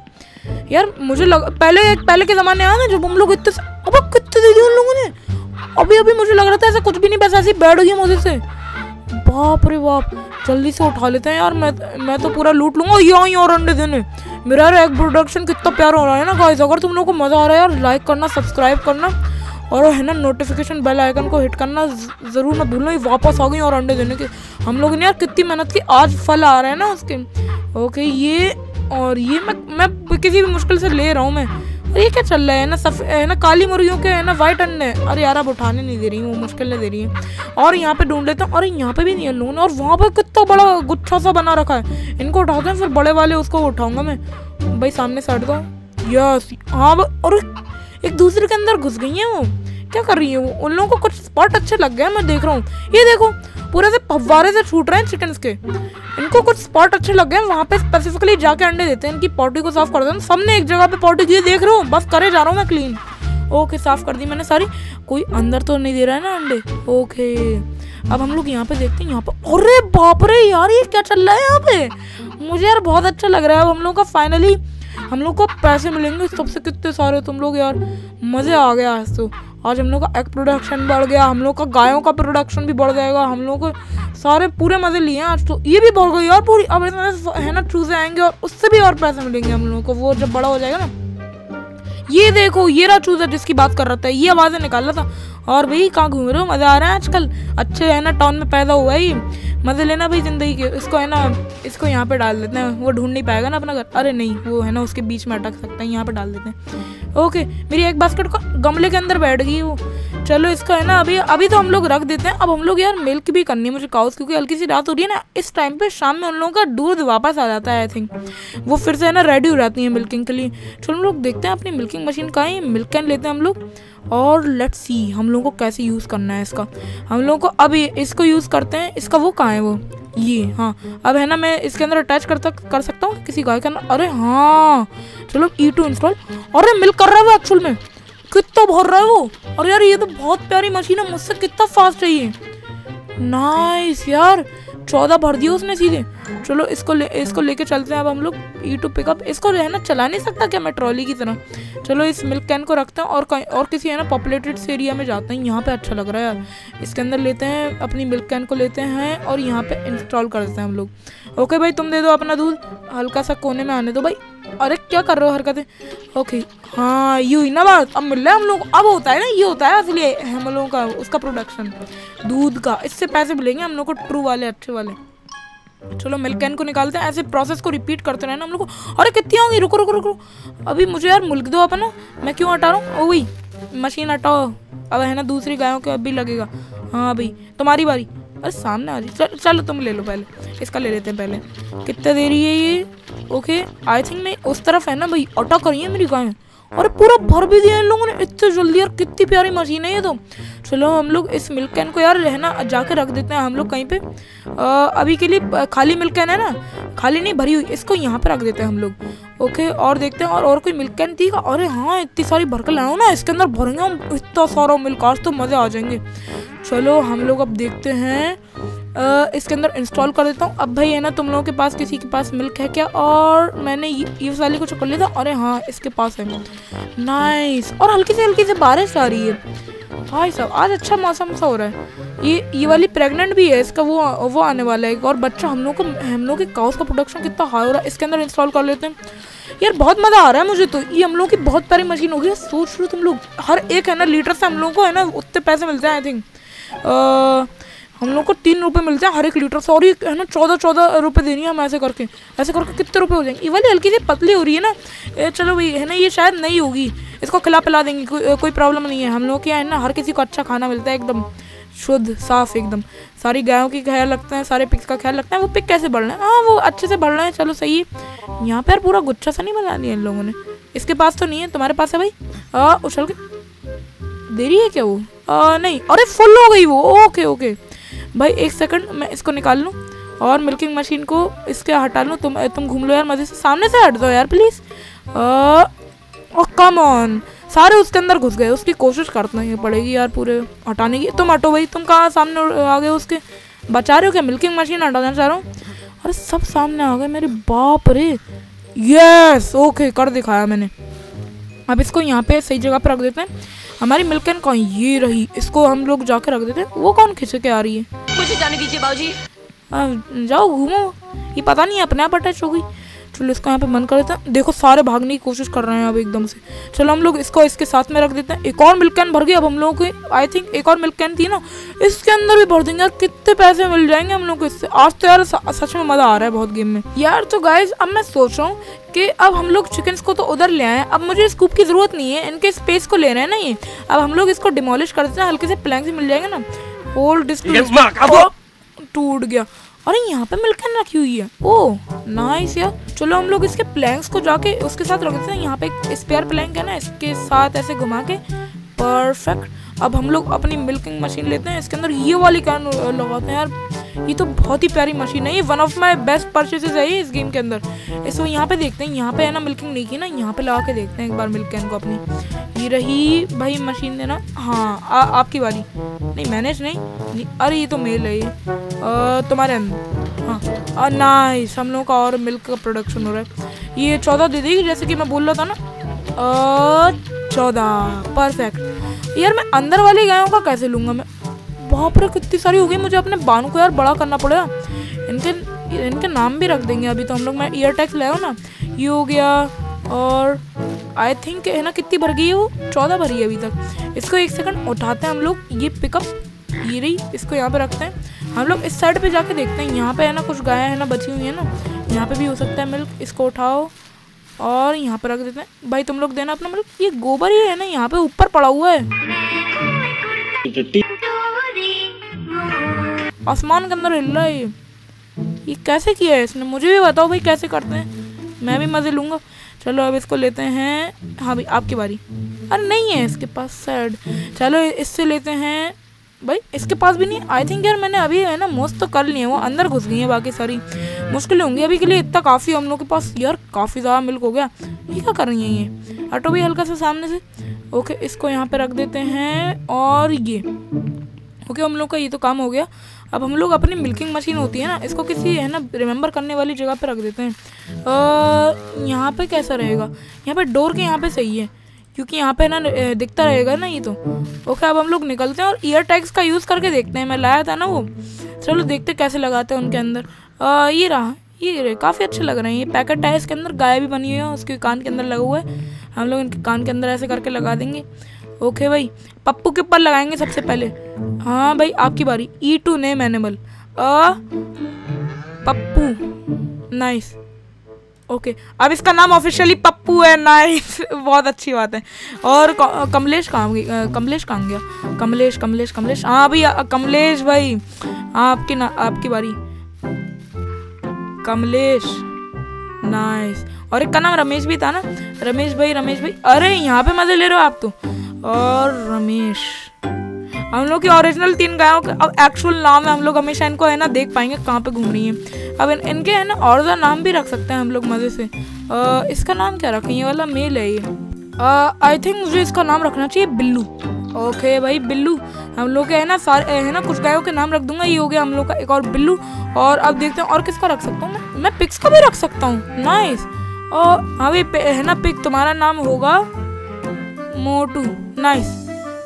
A: यार, मुझे लग पहले पहले के ज़माने आया ना, जब हम लोग इतने अब कितने दे दिए उन लोगों ने? अभी अभी मुझे लग रहा था ऐसा कुछ भी नहीं पैसा ऐसी बैठ गई मुझे से। बाप रे बाप, जल्दी से उठा लेते हैं यार, मैं मैं तो पूरा लूट लूँगा यहाँ और अंडे देने। मेरा यार एक प्रोडक्शन कितना प्यारा हो रहा है ना गाइस अगर तुम लोग को मज़ा आ रहा है यार लाइक करना सब्सक्राइब करना, और है ना नोटिफिकेशन बेल आइकन को हिट करना ज़रूर ना भूलना वापस आ गई और अंडे देने के। हम लोगों ने यार कितनी मेहनत की, आज फल आ रहे हैं ना उसके। ओके ये, और ये मैं मैं किसी भी मुश्किल से ले रहा हूँ, मैं। अरे ये क्या चल रहा है? ना सफ, है ना काली मुर्गियों के, है ना वाइट अंडे अरे यार, अब उठाने नहीं दे रही वो मुश्किल नहीं दे रही है। और यहाँ पे ढूंढ लेते हैं, अरे यहाँ पे भी नहीं है लोगों ने और वहाँ पर कितना बड़ा गुच्छा सा बना रखा है। इनको उठाते हैं, फिर बड़े वाले उसको उठाऊँगा मैं। भाई, सामने से हट। दो यस हाँ और एक दूसरे के अंदर घुस गई है वो। क्या कर रही है वो? उन लोगों को कुछ स्पॉट अच्छे लग गए मैं देख रहा हूँ। ये देखो पूरे से फव्वारे से छूट रहे हैं चिकन के। इनको कुछ स्पॉट अच्छे लग गए, वहाँ पे स्पेसिफिकली जाके अंडे देते हैं। इनकी पॉटी को साफ़ कर हैं। सबने एक जगह पे पॉटी की देख रहे हो? बस करे जा रहा हूँ मैं क्लीन ओके साफ़ कर दी मैंने सारी। कोई अंदर तो नहीं दे रहा है ना अंडे? ओके अब हम लोग यहाँ पे देखते हैं, यहाँ पे अरे बाप रे यार, ये क्या चल रहा है यहाँ पे? मुझे यार बहुत अच्छा लग रहा है। अब हम लोग का फाइनली हम लोग को पैसे मिलेंगे सबसे कितने सारे तुम लोग यार। मज़े आ गया आज तो। आज हम लोग का एग प्रोडक्शन बढ़ गया, हम लोग का गायों का प्रोडक्शन भी बढ़ जाएगा, हम लोग को सारे पूरे मज़े लिए आज तो ये भी बढ़ गई और पूरी। अब है ना चूजे आएँगे और उससे भी और पैसे मिलेंगे हम लोगों को, वो जब बड़ा हो जाएगा ना। ये देखो, ये रहा चूजा जिसकी बात कर रहा था, ये आवाज़ें निकाल रहा था। और भाई कहाँ घूम रहे हो? मज़ा आ रहा है आजकल? अच्छे है ना टाउन में पैदा हुआ ही। मज़े लेना भाई ज़िंदगी के। इसको है ना, इसको यहाँ पे डाल देते हैं। वो ढूंढ नहीं पाएगा ना अपना घर। अरे नहीं, वो है ना, उसके बीच में अटक सकता है। यहाँ पे डाल देते हैं। ओके, मेरी एक बास्केट को गमले के अंदर बैठ गई वो चलो, इसका है ना, अभी अभी तो हम लोग रख देते हैं। अब हम लोग यार मिल्क भी करनी है मुझे काउस क्योंकि हल्की सी रात हो रही है ना। इस टाइम पे शाम में उन लोगों का दूध वापस आ जाता है आई थिंक वो फिर से है ना रेडी हो जाती है मिल्किंग के लिए। चलो, हम लोग देखते हैं अपनी मिल्किंग मशीन का ही। मिल्क कैन लेते हैं हम लोग। और लेट्स सी हम लोगों को कैसे यूज़ करना है इसका? हम लोगों को अब इसको यूज़ करते हैं, इसका वो कहाँ है वो? ये हाँ। अब है ना, मैं इसके अंदर अटैच करता, कर सकता हूँ किसी गाय के अंदर? अरे हाँ। चलो ई टू इंस्टॉल अरे, मिल कर रहा है वो एक्चुअल में। कितना भर रहा है वो? अरे यार, ये तो बहुत प्यारी मशीन है, मुझसे कितना फास्ट है ये? नाइस यार। चौदह भर दिया उसने सीधे। चलो, इसको ले, इसको लेके चलते हैं अब हम लोग ई टू पिकअप इसको है ना, चला नहीं सकता क्या मैं ट्रॉली की तरह? चलो, इस मिल्क कैन को रखते हैं और कहीं, और किसी है ना पॉपुलेटेड एरिया में जाते हैं। यहाँ पे अच्छा लग रहा है यार। इसके अंदर लेते हैं, अपनी मिल्क कैन को लेते हैं और यहाँ पर इंस्टॉल कर देते हैं हम लोग। ओके भाई, तुम दे दो अपना दूध। हल्का सा कोने में आने दो भाई। अरे, क्या कर रहे हो हरकतें? ओके हाँ यू ही ना बात। अब मिल रहा है हम लोग अब होता है ना, ये होता है इसलिए हम लोगों का, उसका प्रोडक्शन दूध का, इससे पैसे मिलेंगे हम लोग को ट्रू वाले, अच्छे वाले। चलो मिल्क कैन को निकालते हैं, ऐसे प्रोसेस को रिपीट करते रहना हम लोग को। अरे, कितनी होंगी? रुको रुको रुको अभी मुझे यार मुल्क दो अपना। मैं क्यों हटा रहा हूँ? वही मशीन हटाओ। अब है ना, दूसरी गायों के अभी लगेगा। हाँ भाई, तुम्हारी बारी। अरे सामने आ रही चलो तुम ले लो पहले। इसका ले लेते हैं पहले। कितने दे रही है ये? ओके आई थिंक मैं उस तरफ़ है ना भाई। ऑटो करी है मेरी गाय और पूरा भर भी दिया इन लोगों ने इतने जल्दी और कितनी प्यारी मशीन है ये तो। चलो हम लोग इस मिल्क कैन को यार रहना जाके रख देते हैं हम लोग कहीं पे। आ, अभी के लिए खाली मिल्क कैन है ना? खाली नहीं भरी हुई इसको यहाँ पे रख देते हैं हम लोग। ओके और देखते हैं और और कोई मिल्क कैन थी अरे हाँ इतनी सारी भर कर लाओ ना इसके अंदर भरेंगे हम इतना सारा मिल्क आज तो मज़े आ जाएँगे। चलो हम लोग अब देखते हैं। इसके अंदर इंस्टॉल कर देता हूँ। अब भाई है ना तुम लोगों के पास किसी के पास मिल्क है क्या? और मैंने ये वाली को कर लिया था। अरे हाँ इसके पास है नाइस और हल्की से हल्की से बारिश आ रही है। भाई साहब आज अच्छा मौसम सा हो रहा है। ये ये वाली प्रेग्नेंट भी है इसका वो वो आने वाला है और। बच्चा हम लोग को हम लोग के काउस का प्रोडक्शन कितना हाई हो रहा है। इसके अंदर इंस्टॉल कर लेते हैं। यार बहुत मज़ा आ रहा है मुझे तो। ये हम लोग की बहुत प्यारी मशीन होगी यार, सोच लो तुम लोग। हर एक है ना लीटर से हम लोग को है ना उतने पैसे मिलते हैं आई थिंक हम लोग को तीन रुपये मिलते हैं हर एक लीटर सॉरी है ना चौदह चौदह रुपये देनी है हम ऐसे करके। ऐसे करके कितने रुपये हो जाएँगे? ये वाली हल्की सी पतली हो रही है ना चलो भाई है ना ये शायद नहीं होगी। इसको खिला पिला देंगे कोई कोई प्रॉब्लम नहीं है। हम लोग क्या है ना हर किसी को अच्छा खाना मिलता है एकदम शुद्ध साफ़ एकदम। सारी गायों की ख्याल रखते हैं सारे पिक्स का ख्याल रखते हैं वो पिक कैसे बढ़ रहे हैं? हाँ वो अच्छे से बढ़ रहे हैं चलो सही है। यहाँ पर यार पूरा गुच्छा सा नहीं बना दिया इन लोगों ने? इसके पास तो नहीं है तुम्हारे पास है भाई? आ, उछल के देरी है क्या वो? आ, नहीं अरे फुल हो गई वो ओके ओके। भाई, एक सेकंड मैं इसको निकाल लूँ और मिल्किंग मशीन को इसके हटा लूँ। तुम तुम घूम लो यार, मज़े से। सामने से हट दो यार प्लीज़ कम ऑन सारे उसके अंदर घुस गए। उसकी कोशिश करते हैं पड़ेगी यार पूरे हटाने की। तुम हटो भाई, तुम कहाँ सामने आ गए उसके? बचा रहे हो क्या? मिल्किंग मशीन हटाना चाह रहा हूँ। अरे, सब सामने आ गए मेरे बाप रे। यस ओके कर दिखाया मैंने। अब इसको यहाँ पे सही जगह पर रख देते हैं। हमारी मिल्कन कौन? ये रही इसको हम लोग जाके रख देते वो कौन खिंच के आ रही है?
C: मुझे जाने दीजिए बाबूजी
A: जी जाओ घूमो। ये पता नहीं अपने आप अटैच हो गई चलो इसको यहाँ पे बंद कर देते हैं। देखो सारे भागने की कोशिश कर रहे हैं अब एकदम से। चलो हम लोग इसको इसके साथ में रख देते हैं। एक और मिल्क कैन भर गई अब हम लोगों को आई थिंक एक और मिल्क कैन थी ना इसके अंदर भी भर देंगे। यार कितने पैसे मिल जाएँगे हम लोग को इससे? आज तो यार सच में मज़ा आ रहा है बहुत गेम में। यार तो गाइज़ अब मैं सोच रहा हूँ कि अब हम लोग चिकन्स को तो उधर ले आए अब मुझे स्कूप की ज़रूरत नहीं है इनके स्पेस को ले रहे हैं ना ये। अब हम लोग इसको डिमोलिश कर देते हैं हल्के से प्लैंक से मिल जाएँगे ना। होल्ड टूट गया। अरे, यहाँ पे मिल्कन रखी हुई है। ओ नाइस यार। चलो हम लोग इसके प्लैंक्स को जाके उसके साथ रख देते हैं। यहाँ पे एक स्पेयर प्लैंक है ना, इसके साथ ऐसे घुमा के। परफेक्ट अब हम लोग अपनी मिल्किंग मशीन लेते हैं इसके अंदर ये वाली कैन लगाते हैं यार। ये तो बहुत ही प्यारी मशीन है ये one of my best purchases है ये इस गेम के अंदर। इसको यहाँ पे देखते हैं यहाँ पे है ना मिल्किंग नहीं की ना यहाँ पे लगा के देखते हैं एक बार मिल्क कैन को अपनी। ये रही भाई मशीन देना हाँ आ, आपकी वाली। नहीं मैनेज नहीं, नहीं अरे ये तो मेल है ये। तुम्हारे अंदर। हाँ नाइस हम लोगों का और मिल्क का प्रोडक्शन हो रहा है। ये चौदह दे देगी जैसे कि मैं बोल रहा था ना? चौदह परफेक्ट यार मैं अंदर वाली गायों का कैसे लूँगा मैं? बाप रे, कितनी सारी हो गई मुझे अपने बान को यार, बड़ा करना पड़ेगा। इनके इनके नाम भी रख देंगे अभी तो हम लोग, मैं ईयर टैक्स लाया ना? ये हो गया, और आई थिंक है ना, कितनी भर गई है वो? चौदह भरी है अभी तक। इसको एक सेकंड उठाते हैं हम लोग, ये पिकअप ये रही, इसको यहाँ पे रखते हैं। हम लोग इस साइड पे जाके देखते हैं, यहाँ पे है ना कुछ गायें है ना, बची हुई है ना? यहाँ पे भी हो सकता है मिल्क इसको उठाओ। और यहाँ पर रख देते हैं। भाई, तुम लोग देना अपना मतलब ये गोबर ही है ना, यहाँ पे ऊपर पड़ा हुआ है। आसमान के अंदर हिल रहा है ये। कैसे किया है इसने? मुझे भी बताओ भाई, कैसे करते हैं? मैं भी मज़े लूँगा। चलो, अब इसको लेते हैं। हाँ भाई, आपकी बारी। अरे, नहीं है इसके पास सैड चलो, इससे लेते हैं भाई, इसके पास भी नहीं आई थिंक यार मैंने अभी है ना मोस्ट तो कर लिए वो, अंदर घुस गई है बाकी सारी। मुश्किलें होंगी अभी के लिए, इतना काफ़ी हम लोग के पास। यार, काफ़ी ज़्यादा मिल्क हो गया। ये क्या कर रही है ये? हटो भी हल्का सा सामने से। ओके इसको यहाँ पे रख देते हैं, और ये। ओके हम लोग का ये तो काम हो गया। अब हम लोग अपनी मिल्किंग मशीन होती है ना, इसको किसी, है ना रिमेंबर करने वाली जगह पर रख देते हैं। यहाँ पे कैसा रहेगा? यहाँ पे डोर के यहाँ पे सही है। क्योंकि यहाँ पे ना दिखता रहेगा ना ये तो। ओके अब हम लोग निकलते हैं और ईयर टैग्स का यूज़ करके देखते हैं। मैं लाया था ना वो। चलो देखते कैसे लगाते हैं उनके अंदर। आ, ये रहा। ये काफ़ी अच्छे लग रहे हैं। ये पैकेट है इसके अंदर गाय भी बनी हुई है उसके कान के अंदर लगा हुआ है। हम लोग इनके कान के अंदर ऐसे करके लगा देंगे। ओके भाई। पप्पू के ऊपर लगाएँगे सबसे पहले। हाँ भाई आपकी बारी। ई to name animal Pappu. Nice okay अब इसका नाम ऑफिशियली पप्पू है नाइस बहुत अच्छी बात है। और कमलेश कहाँ कमलेश कहाँ गया? कमलेश कमलेश कमलेश। हाँ भाई कमलेश भाई हाँ आपकी ना, आपकी बारी। कमलेश। नाइस और एक का नाम रमेश भी था ना? रमेश भाई रमेश भाई। अरे, यहाँ पे मज़े ले रहे हो आप तो। और रमेश। हम लोग की ओरिजिनल तीन गायों के अब एक्चुअल नाम है हम लोग हमेशा इनको है ना देख पाएँगे कहाँ पे घूम रही हैं। अब इन, इनके है ना और नाम भी रख सकते हैं हम लोग मज़े से। आ, इसका नाम क्या रखें? ये वाला मेल है ये। आई थिंक मुझे इसका नाम रखना चाहिए बिल्लू। ओके भाई बिल्लू। हम लोग के है ना सारे है ना कुछ गायों के नाम रख दूँगा ये हो गया हम लोग का एक और बिल्लू। और अब देखते हैं और किसका रख सकता हूँ मैं? मैं पिक्स का भी रख सकता हूँ। नाइस और हाँ भाई है ना पिक तुम्हारा नाम होगा मोटू। नाइस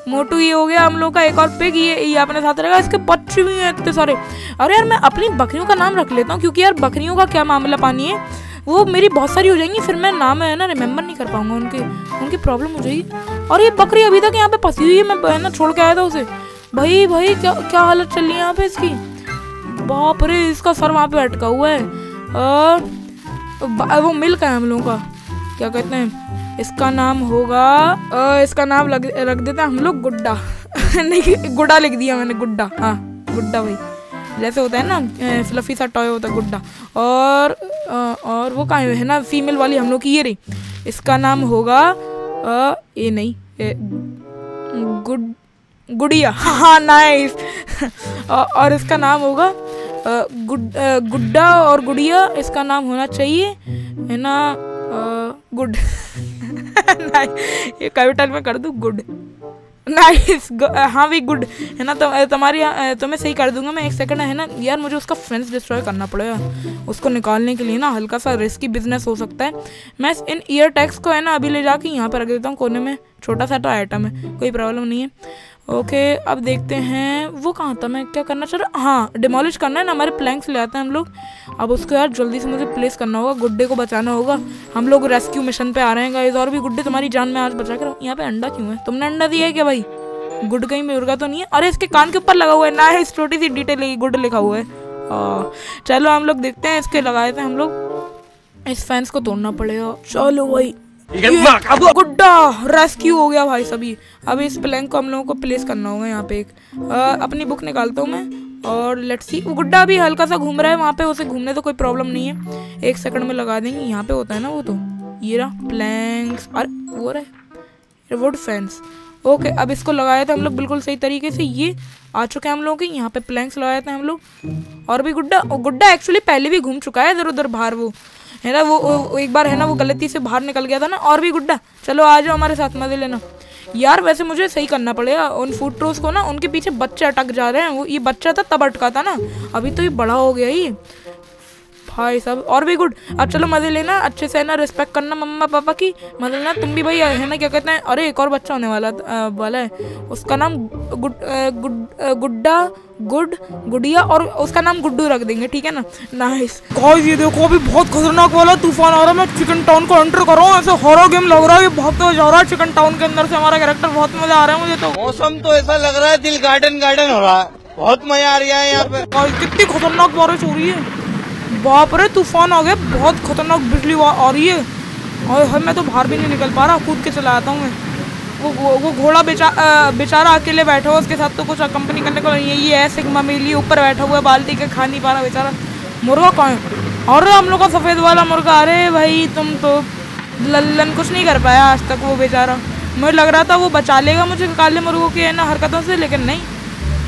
A: मोटू ये हो गया हम लोग का एक और पिग ये ये अपने साथ रहेगा इसके बच्चे भी हैं इतने सारे। अरे यार मैं अपनी बकरियों का नाम रख लेता हूँ क्योंकि यार बकरियों का क्या मामला पानी है? वो मेरी बहुत सारी हो जाएँगी फिर मैं नाम है ना रिमेम्बर नहीं कर पाऊँगा उनके उनकी प्रॉब्लम हो जाएगी। और ये बकरी अभी तक यहाँ पे फंसी हुई है मैं ना छोड़ के आया था उसे। भाई भाई क्या क्या हालत चल रही है यहाँ पे इसकी? बाप रे इसका सर वहाँ पे अटका हुआ है। आ, वो मिल्क है हम लोगों का क्या कहते हैं? इसका नाम होगा आ, इसका नाम लग रख देते हैं हम लोग गुड्डा। नहीं गुड्डा लिख दिया मैंने गुड्डा। हाँ गुड्डा भाई। जैसे होता है ना फ्लफी सा टॉय होता है गुड्डा। और आ, और वो कहाँ है ना फीमेल वाली हम लोग की ये रही। इसका नाम होगा आ, ये नहीं गुड गुड़िया। हाँ नाइस और इसका नाम होगा गुड गुड्डा और गुड़िया इसका नाम होना चाहिए है ना गुड ये कैपिटल में कर दूँ? गुड नाइस हाँ भी गुड है ना तो तुम्हारी तो मैं सही कर दूँगा मैं एक सेकंड है ना? यार मुझे उसका फ्रेंड्स डिस्ट्रॉय करना पड़ेगा। उसको निकालने के लिए ना हल्का सा रिस्की बिज़नेस हो सकता है। मैं इन ईयर टैक्स को है ना अभी ले जाके यहाँ पर रख देता हूँ कोने में। छोटा सा तो आइटम है कोई प्रॉब्लम नहीं है। ओके अब देखते हैं, वो कहाँ था? मैं क्या करना चाह रहा हाँ? डिमोलिश करना है ना, हमारे प्लैंक्स ले आते हैं हम लोग। अब उसको यार जल्दी से मुझे प्लेस करना होगा, गुड्डे को बचाना होगा। हम लोग रेस्क्यू मिशन पे आ रहे हैं गाइस और भी गुड्डे तुम्हारी जान में आज बचा कर यहाँ पे अंडा क्यों है? तुमने अंडा दिया है क्या भाई? गुड कहीं मुर्गा तो नहीं है? अरे, इसके कान के ऊपर लगा हुआ है, ना है छोटी सी डिटेल गुड लिखा हुआ है। चलो हम लोग देखते हैं, इसके लगाए थे हम लोग। इस फैंस को तोड़ना पड़ेगा। चलो भाई। गुड्डा रेस्क्यू हो गया भाई सभी। अब इस प्लैंक को हम लोगों को प्लेस करना होगा यहाँ पे एक। आ, अपनी बुक निकालता हूँ मैं और लेट्स सी वो गुड्डा भी हल्का सा घूम रहा है वहाँ पे उसे घूमने तो कोई प्रॉब्लम नहीं है। एक सेकंड में लगा देंगे यहाँ पे होता है ना वो तो। ये रहा प्लैंक्स अरे वो रहे वुड फैंस ओके अब इसको लगाया था हम लोग बिल्कुल सही तरीके से। ये आ चुके हैं हम लोग के यहाँ पे प्लैंक्स लगाए थे हम लोग। और भी गुड्डा गुड्डा एक्चुअली पहले भी घूम चुका है इधर उधर बाहर वो। है ना वो, वो एक बार है ना वो गलती से बाहर निकल गया था ना और भी गुड्डा। चलो आ जाओ हमारे साथ मज़े लेना। यार वैसे मुझे सही करना पड़ेगा उन फ़ूड ट्रोस को ना उनके पीछे बच्चे अटक जा रहे हैं वो ये बच्चा था तब अटका था ना। अभी तो ये बड़ा हो गया ही भाई सब और भी गुड अब चलो मज़े लेना अच्छे से है ना रिस्पेक्ट करना मम्मा पापा की। मज़े लेना तुम भी भाई है ना क्या कहते हैं अरे एक और बच्चा होने वाला वाला है। उसका नाम गुड गुड्डा गुड गुडिया और उसका नाम गुड्डू रख देंगे ठीक है ना? नाइस गाइस ये देखो अभी बहुत खतरनाक वाला तूफ़ान आ रहा है। मैं चिकन टाउन को एंटर कर रहा हूँ। ऐसे हॉरर गेम लग रहा है बहुत मज़ा जा रहा है चिकन टाउन के अंदर से। हमारा कैरेक्टर बहुत मज़ा आ रहा है मुझे तो।
B: मौसम तो ऐसा लग रहा है दिल गार्डन गार्डन हो रहा है। बहुत मज़ा आ रहा है यहाँ पे।
A: कितनी खतरनाक बारिश हो रही है। बाप रे, तूफ़ान आ गया, बहुत खतरनाक बिजली आ रही है। और हम मैं तो बाहर भी नहीं निकल पा रहा, कूद के चला आता हूँ मैं। वो वो घोड़ा बेचा बेचारा अकेले बैठा हुआ, उसके साथ तो कुछ कंपनी करने को नहीं है। ये ऐसे ममेली ऊपर बैठा हुआ है, बाल्टी के खा नहीं पा रहा बेचारा। मुर्गा कौन है? और हम लोग का सफ़ेद वाला मुर्गा, अरे भाई, तुम तो लल्लन कुछ नहीं कर पाया आज तक वो बेचारा। मुझे लग रहा था वो बचा लेगा मुझे काले मुर्गों की, है ना, हरकतों से, लेकिन नहीं।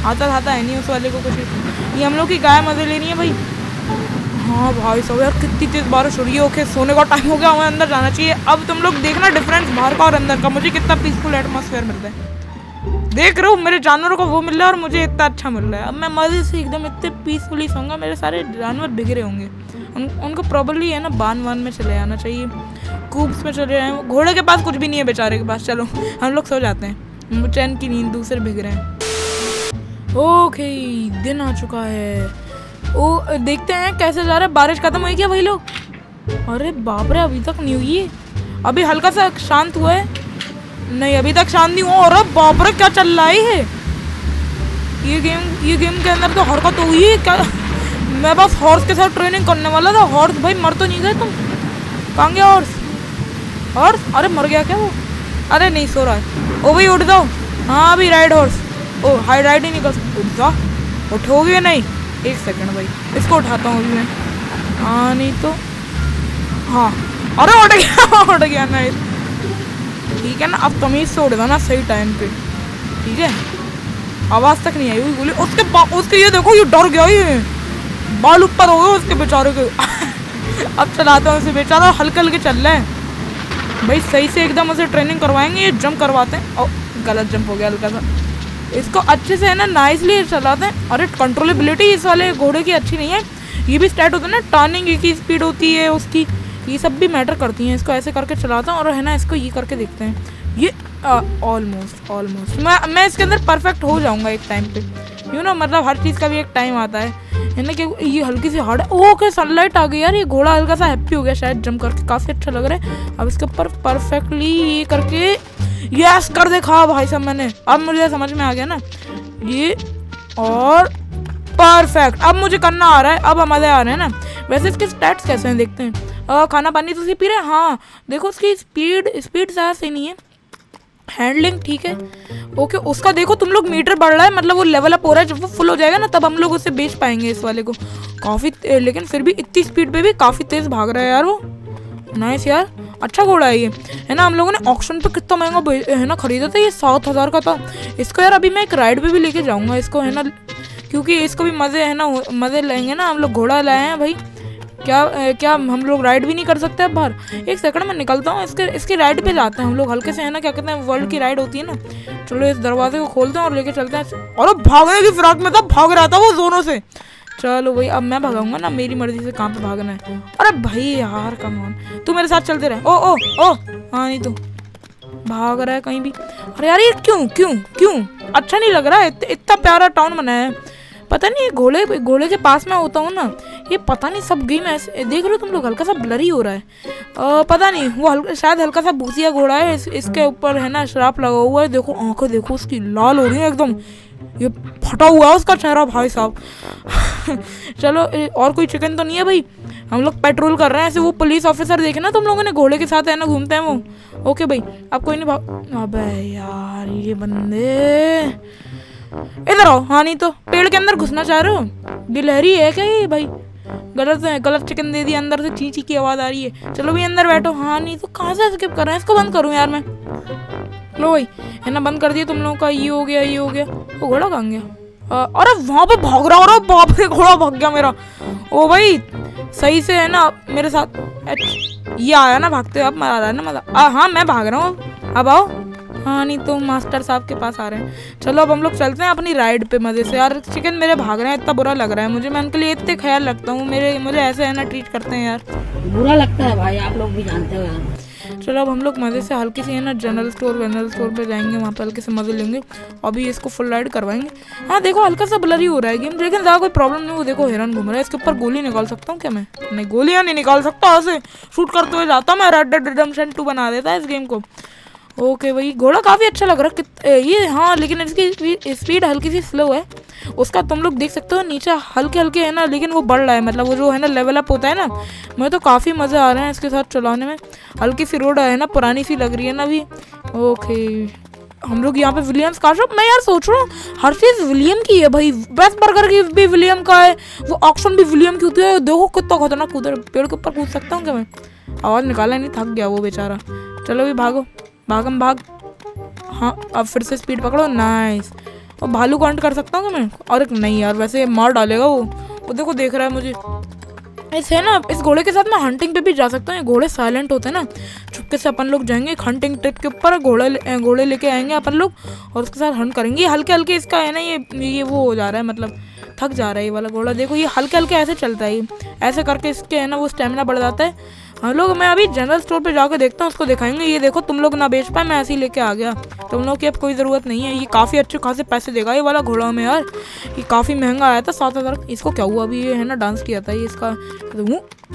A: आता था है नहीं उस वाले को कुछ ये हम लोग की गाय मज़े लेनी है भाई। हाँ भाई सब यार कितनी तेज बारिश हो रही है। ओके सोने का टाइम हो गया हमें अंदर जाना चाहिए। अब तुम लोग देखना डिफरेंस बाहर का और अंदर का। मुझे कितना पीसफुल एटमोसफेयर मिलता है। देख रहे हो मेरे जानवरों को वो मिल रहा है और मुझे इतना अच्छा मिल रहा है। अब मैं मज़े से एकदम इतने पीसफुली सोऊँगा मेरे सारे जानवर बिगड़े होंगे। उन, उनको प्रॉबली है ना बान वान में चले आना चाहिए। कूब्स में चले आए। घोड़े के पास कुछ भी नहीं है बेचारे के पास। चलो हम लोग सो जाते हैं। चैन की नींद दूसरे बिगड़े हैं। ओके दिन आ चुका है। वो देखते हैं कैसे जा रहा है। बारिश खत्म हुई क्या वही लोग? अरे बाप रे, अभी तक नहीं हुई। अभी हल्का सा शांत हुआ है। नहीं, अभी तक शांत नहीं हुआ। अरे बाप रे, क्या चल रहा है? ये गेम ये गेम के अंदर तो हरकत तो हुई है। क्या? मैं बस हॉर्स के साथ ट्रेनिंग करने वाला था। हॉर्स भाई, मर तो नहीं गए तुम। कहाँ गया हॉर्स हॉर्स अरे, मर गया क्या वो? अरे, नहीं, सो रहा है। ओ, भाई, उठ जाओ। हाँ अभी राइड हॉर्स ओ हाई राइड ही नहीं कर उठ जा। उठोगे नहीं? एक सेकंड भाई, इसको उठाता हूँ अभी मैं। हाँ नहीं तो। हाँ अरे उठ गया उठ गया ना ठीक है ना, अब तमीज से उड़ ना सही टाइम पे। ठीक है? आवाज़ तक नहीं आई हुई बोली उसके उसके ये देखो, ये डर गया ये। बाल ऊपर हो गए उसके बेचारे के। अब चलाते हैं उसे बेचारा, हल्के हल्के चल रहे हैं। भाई सही से एकदम उसे ट्रेनिंग करवाएँगे, ये जंप करवाते हैं। और गलत जंप हो गया हल्का सा। इसको अच्छे से है ना नाइसली चलाते हैं। और कंट्रोलेबिलिटी इस वाले घोड़े की अच्छी नहीं है। ये भी स्टार्ट होता है ना टर्निंग की स्पीड होती है उसकी। ये सब भी मैटर करती हैं। इसको ऐसे करके चलाता हूँ और है ना, इसको ये करके देखते हैं। ये ऑलमोस्ट ऑलमोस्ट मैं मैं इसके अंदर परफेक्ट हो जाऊँगा एक टाइम पे। यू नो मतलब हर चीज़ का भी एक टाइम आता है। है ना कि ये हल्की सी हार्ड है। ओके सनलाइट आ गई यार? ये घोड़ा हल्का सा हैप्पी हो गया शायद जम करके। काफ़ी अच्छा लग रहा है। अब इसके ऊपर परफेक्टली ये करके यस कर देखा भाई साहब मैंने। अब मुझे समझ में आ गया ना। ये और परफेक्ट अब मुझे करना आ रहा है। अब मज़े आ रहे हैं ना। वैसे इसके स्टैट्स कैसे हैं? देखते हैं। आ, खाना पानी तो उसी पी रहे हैं? हाँ। देखो उसकी स्पीड स्पीड ज़्यादा सही नहीं है। हैंडलिंग ठीक है? ओके उसका देखो, तुम लोग मीटर बढ़ रहा है मतलब वो लेवल अप हो रहा है, जब वो फुल हो जाएगा ना, तब हम लोग उसे बेच पाएँगे इस वाले को। काफ़ी लेकिन फिर भी इतनी स्पीड पे भी काफ़ी तेज़ भाग रहा है यार वो। नाइस यार अच्छा घोड़ा है ये। है ना, हम लोगों ने ऑप्शन पे कितना महँगा है ना, खरीदा था, ये सात हज़ार का था। इसको यार अभी मैं एक राइड पे भी लेके जाऊँगा, इसको, है ना, क्योंकि इसको भी मज़े, है ना, मज़े लेंगे ना, हम लोग घोड़ा लाए हैं भाई। क्या क्या हम लोग राइड भी नहीं कर सकते अब बाहर? एक सेकंड में निकलता हूँ, इसके, इसकी राइड पे जाते हैं हम लोग, हल्के से है ना, क्या कहते हैं वर्ल्ड की राइड होती है ना। चलो इस दरवाजे को खोलते हैं और लेके चलते हैं। और भागने की फिराक में था, भाग रहा था वो जोरों से। चलो भाई, अब मैं भगाऊँगा ना, मेरी मर्ज़ी से कहाँ पे भागना है। अरे भाई यार कमान तू मेरे साथ चलते रहे। ओ ओ ओ हाँ नहीं तो। भाग रहा है कहीं भी। अरे यार, ये क्यों क्यों क्यों? अच्छा नहीं लग रहा है इतना प्यारा टाउन बनाया है। पता नहीं ये घोड़े घोड़े के पास में होता हूँ ना ये पता नहीं सब गेम ऐसे देख रहे हो तुम लोग हल्का सा ब्लरी हो रहा है। आ, पता नहीं वो हल्का शायद हल्का सा भूसिया घोड़ा है इस, इसके ऊपर है ना श्राप लगा हुआ है। देखो आँखें देखो उसकी लाल हो रही है एकदम। ये फटा हुआ है उसका चेहरा भाई साहब। चलो और कोई चिकन तो नहीं है भाई? हम लोग पेट्रोल कर रहे हैं ऐसे वो पुलिस ऑफिसर देखे ना तुम लोगों ने घोड़े के साथ है ना घूमते हैं वो। ओके भाई अब कोई नहीं भाग अबे यार ये बंदे। इधर आओ हाँ नहीं तो पेड़ के अंदर घुसना चाह रहे हो? गिलहरी है क्या ये भाई? गलत है, गलत चिकन दे दिया, अंदर से ची ची की आवाज़ आ रही है। चलो भाई, अंदर बैठो। हाँ नहीं तो कहाँ से स्किप कर रहे हैं? इसको बंद करूँ यार मैं। लो भाई है ना बंद कर दिया तुम लोगों का। ये हो गया, ये हो गया। वो घोड़ा कहाँ गया? अरे वहाँ पे भाग रहा हो रहा बाप रे, घोड़ा भाग गया मेरा। ओ भाई, सही से है ना, मेरे साथ ये आया ना, भागते अब मज़ा आ रहा है ना मज़ा। हाँ मैं भाग रहा हूँ। अब आओ। हाँ नहीं तो मास्टर साहब के पास आ रहे हैं। चलो अब हम लोग चलते हैं अपनी राइड पे मज़े से। यार चिकन मेरे भाग रहे हैं इतना बुरा लग रहा है मुझे। मैं उनके लिए इतने ख्याल रखता हूँ मेरे मुझे ऐसे है ना ट्रीट करते हैं यार।
C: बुरा लगता है भाई आप लोग भी जानते हो यार।
A: चलो अब हम लोग मज़े से हल्की सी है ना जनरल स्टोर वेनरल स्टोर पे जाएँगे वहाँ पे हल्के से मज़े लेंगे। अभी इसको फुल राइड करवाएँगे। हाँ देखो हल्का सा ब्लर ही हो रहा है गेम लेकिन ज़्यादा कोई प्रॉब्लम नहीं वो देखो हिरन घूम रहा है। इसके ऊपर गोली निकाल सकता हूँ क्या मैं? नहीं गोलियाँ नहीं निकाल सकता ऐसे शूट करते हुए जाता मैं। रेड डेड रिडम्शन टू बना देता है इस गेम को। ओके भाई घोड़ा काफ़ी अच्छा लग रहा है। ये हाँ लेकिन इसकी स्पीड हल्की सी स्लो है। उसका तुम लोग देख सकते हो, नीचे हल्के हल्के है ना, लेकिन वो बढ़ रहा है। मतलब वो जो है ना लेवल अप होता है ना मुझे तो काफ़ी मज़ा आ रहा है इसके साथ चलाने में। हल्की सी रोड है ना, पुरानी सी लग रही है ना अभी। ओके, हम लोग यहाँ पे विलियम्स का शॉप मैं यार सोच रहा हूँ, हर चीज़ विलियम की है भाई। बेस्ट बर्गर की भी विलियम का है, वो ऑप्शन भी विलियम की होती है। देखो कितना खतरनाक कूद पेड़ के ऊपर कूद सकता हूँ क्या मैं? आवाज़ निकाला नहीं, थक गया वो बेचारा। चलो भी भागो। भागम भाग। हाँ अब फिर से स्पीड पकड़ो। नाइस और भालू काउंट कर सकता हूँ मैं? और नहीं यार, वैसे मार डालेगा वो। वो देखो, देख रहा है मुझे। ऐसे है ना, इस घोड़े के साथ मैं हंटिंग पे भी जा सकता हूँ। ये घोड़े साइलेंट होते हैं ना। चुपके से अपन लोग जाएँगे हंटिंग ट्रिप के ऊपर, घोड़े घोड़े लेके आएँगे अपन लोग। और उसके साथ हंट करेंगे। हल्के हल्के इसका है ना, ये ये वो हो जा रहा है मतलब थक जा रहा है ये वाला घोड़ा। देखो, ये हल्के हल्के ऐसे चलता है ऐसे करके इसके है ना, वो स्टेमिना बढ़ जाता है। हम लोग, मैं अभी जनरल स्टोर पे जाकर देखता हूँ, उसको दिखाएँगे। ये देखो, तुम लोग ना बेच पाए, मैं ऐसे ही लेके आ गया। तुम लोग की अब कोई ज़रूरत नहीं है। ये काफ़ी अच्छे खासे पैसे देगा ये वाला घोड़ा हमें यार। ये काफ़ी महँगा आया था, सात हज़ार। इसको क्या हुआ अभी? ये है ना डांस किया था ये इसका।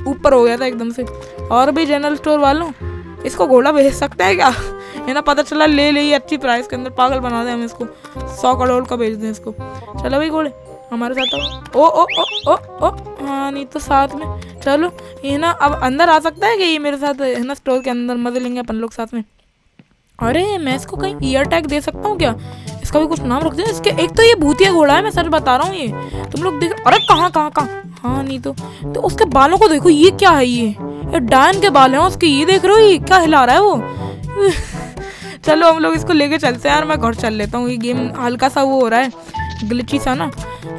A: ऊपर हो गया था एकदम से। और भी जनरल स्टोर वालों, इसको घोड़ा भेज सकते हैं क्या? है ना पता चला, ले ले, अच्छी प्राइस के अंदर पागल बना दें हम इसको। सौ करोड़ का भेज दें इसको। चलो भाई घोड़े। हमारे साथ ओ ओ ओ ओ ओ हाँ नहीं तो साथ में। चलो, ये ना, अब अंदर आ सकता है कि ये मेरे साथ, है ना, स्टोर के अंदर मज़े लेंगे अपन लोग साथ में? अरे, मैं इसको कहीं ईयर टैग दे सकता हूँ क्या? इसका भी कुछ नाम रख दे इसके, एक तो ये भूतिया घोड़ा है, मैं सच बता रहा हूँ ये। तुम लोग देख, अरे कहाँ कहाँ कहाँ? हाँ नहीं तो तो उसके बालों को देखो, ये क्या है ये? ये डायन के बाल हैं, उसके ये देख रहे हो, ये क्या हिला रहा है वो? चलो, हम लोग इसको लेके चलते हैं यार, मैं घर चल लेता हूँ। ये गेम हल्का सा वो हो रहा है। ग्लिची सा ना,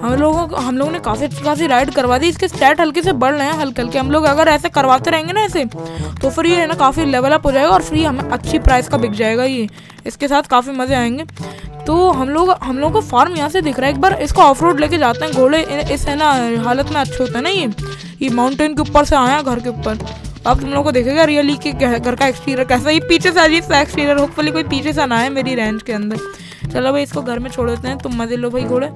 A: हम लोगों को हम लोगों ने काफ़ी खासी राइड करवा दी। इसके स्टैट हल्के से बढ़ रहे हैं, हल्के हल्के। हम लोग अगर ऐसे करवाते रहेंगे ना ऐसे तो फिर ये है ना काफ़ी लेवल अप हो जाएगा और फिर हमें अच्छी प्राइस का बिक जाएगा ये। इसके साथ काफ़ी मज़े आएँगे। तो हम लोग हम लोग को फार्म यहाँ से दिख रहा है। एक बार इसको ऑफ़ रोड लेके जाते हैं। घोड़े इस है ना, हालत में अच्छे होते हैं ना ये। ये माउंटेन के ऊपर से आया, घर के ऊपर। अब तुम लोग को देखेगा रियली कि घर का एक्सटीरियर कैसा ये पीछे से अजीब सा एक्सटीरियर होपफुली कोई पीछे से ना है मेरी रेंज के अंदर। चलो भाई, इसको घर में छोड़ देते हैं। तुम मज़े लो भाई घोड़े।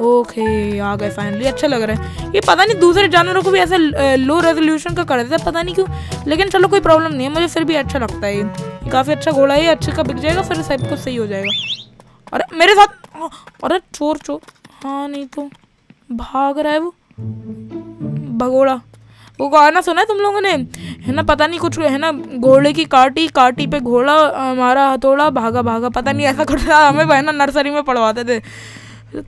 A: ओके आ गए फाइनली अच्छा लग रहा है। ये पता नहीं, दूसरे जानवरों को भी ऐसे लो रेजोल्यूशन का कर देता है, पता नहीं क्यों। लेकिन चलो, कोई प्रॉब्लम नहीं है। मुझे फिर भी अच्छा लगता है ये। काफ़ी अच्छा घोड़ा है अच्छे का बिक जाएगा, फिर सब कुछ सही हो जाएगा। अरे, मेरे साथ अरे, चोर चोर। हाँ नहीं तो भाग रहा है वो। भगोड़ा। वो गाना सुना है तुम लोगों ने? है ना, पता नहीं कुछ, है ना, घोड़े की काटी काटी पे घोड़ा हमारा हथौड़ा, भागा भागा, पता नहीं ऐसा कुछ हमें है ना नर्सरी में पढ़वाते थे।